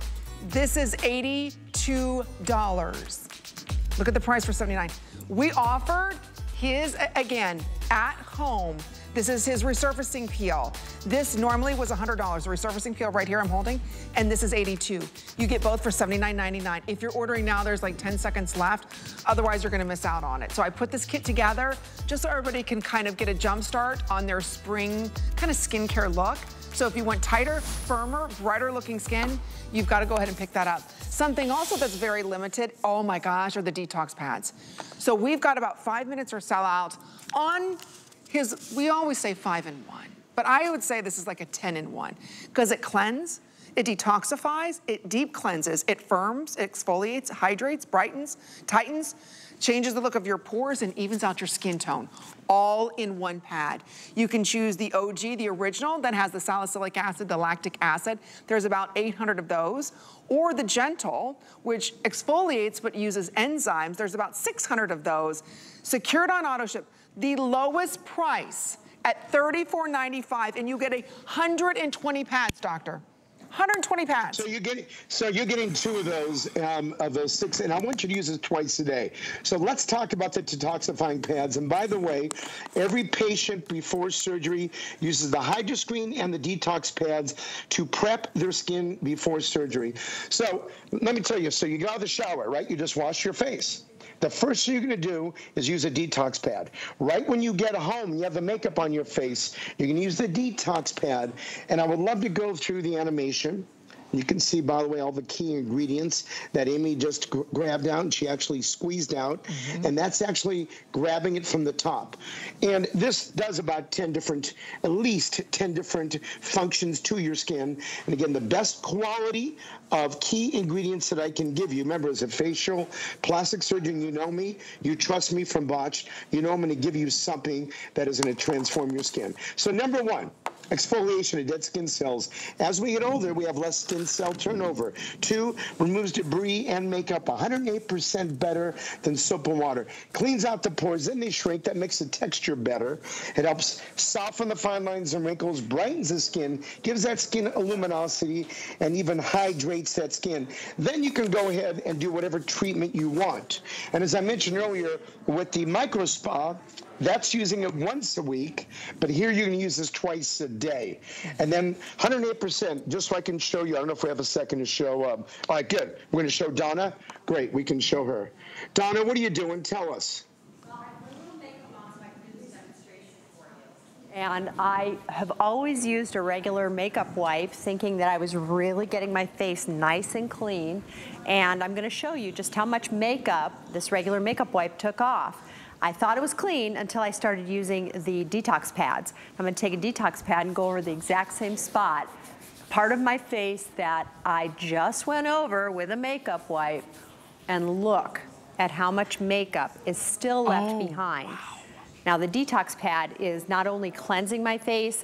this is $82. Look at the price for 79. We offered his, again, at home. This is his resurfacing peel. This normally was $100, the resurfacing peel right here I'm holding, and this is 82. You get both for $79.99. If you're ordering now, there's like 10 seconds left. Otherwise, you're gonna miss out on it. So I put this kit together just so everybody can kind of get a jump start on their spring kind of skincare look. So if you want tighter, firmer, brighter looking skin, you've got to go ahead and pick that up. Something also that's very limited, oh my gosh, are the detox pads. So we've got about five minutes or sell out on his, we always say five in one, but I would say this is like a 10 in one because it cleanses, it detoxifies, it deep cleanses, it firms, it exfoliates, hydrates, brightens, tightens, changes the look of your pores and evens out your skin tone, all in one pad. You can choose the OG, the original, that has the salicylic acid, the lactic acid. There's about 800 of those. Or the gentle, which exfoliates but uses enzymes. There's about 600 of those. Secured on auto ship, the lowest price at $34.95, and you get a 120 pads, doctor. 120 pads.
So you're getting so you're getting two of those um, of those six, and I want you to use it twice a day. So let's talk about the detoxifying pads. And by the way, every patient before surgery uses the HydraScreen and the detox pads to prep their skin before surgery. So let me tell you. So you get out of the shower, right? You just wash your face. The first thing you're going to do is use a detox pad. Right when you get home, you have the makeup on your face. Going to use the detox pad. And I would love to go through the animation. You can see, by the way, all the key ingredients that Amy just gr- grabbed out and she actually squeezed out. Mm-hmm. And that's actually grabbing it from the top. And this does about 10 different, at least 10 different functions to your skin. And again, the best quality of key ingredients that I can give you. Remember, as a facial plastic surgeon, you know me, you trust me from Botched. You know I'm going to give you something that is going to transform your skin. So, number one, exfoliation of dead skin cells. As we get older, we have less skin cell turnover. Two, removes debris and makeup 108% better than soap and water. Cleans out the pores, then they shrink. That makes the texture better. It helps soften the fine lines and wrinkles, brightens the skin, gives that skin a luminosity, and even hydrates that skin. Then you can go ahead and do whatever treatment you want. And as I mentioned earlier, with the micro spa, that's using it once a week, but here you're going to use this twice a day. And then 108%, just so I can show you. I don't know if we have a second to show up. All right, good. We're going to show Donna. Great, we can show her. Donna, what are you doing? Tell us.
And I have always used a regular makeup wipe thinking that I was really getting my face nice and clean. And I'm gonna show you just how much makeup this regular makeup wipe took off. I thought it was clean until I started using the detox pads. I'm gonna take a detox pad and go over the exact same spot. Part of my face that I just went over with a makeup wipe and look at how much makeup is still left oh, behind. Now the detox pad is not only cleansing my face,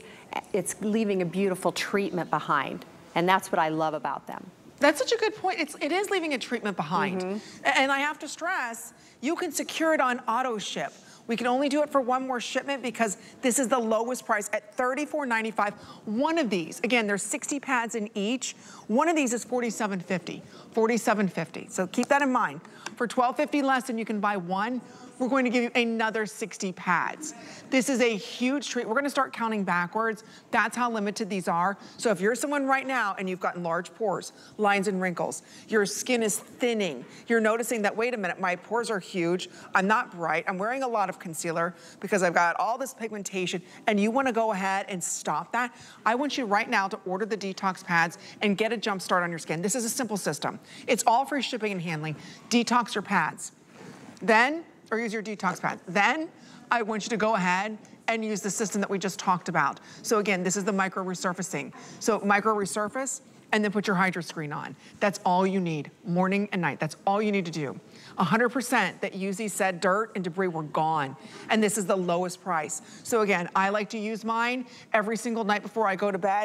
it's leaving a beautiful treatment behind. And that's what I love about them.
That's such a good point. It's, it is leaving a treatment behind. Mm-hmm. A- And I have to stress, you can secure it on auto ship. We can only do it for one more shipment because this is the lowest price at $34.95. One of these, again, there's 60 pads in each. One of these is $47.50, $47.50. So keep that in mind. For $12.50 less than you can buy one, we're going to give you another 60 pads. This is a huge treat. We're gonna start counting backwards. That's how limited these are. So if you're someone right now and you've got large pores, lines and wrinkles, your skin is thinning, you're noticing that, wait a minute, my pores are huge, I'm not bright, I'm wearing a lot of concealer because I've got all this pigmentation, and you wanna go ahead and stop that, I want you right now to order the detox pads and get a jump start on your skin. This is a simple system. It's all free shipping and handling. Detox your pads. Then or use your detox pad. Then I want you to go ahead and use the system that we just talked about. So again, this is the micro resurfacing. So micro resurface and then put your HydraScreen on. That's all you need, morning and night. That's all you need to do. 100% that UZ said dirt and debris were gone. And this is the lowest price. So again, I like to use mine every single night before I go to bed.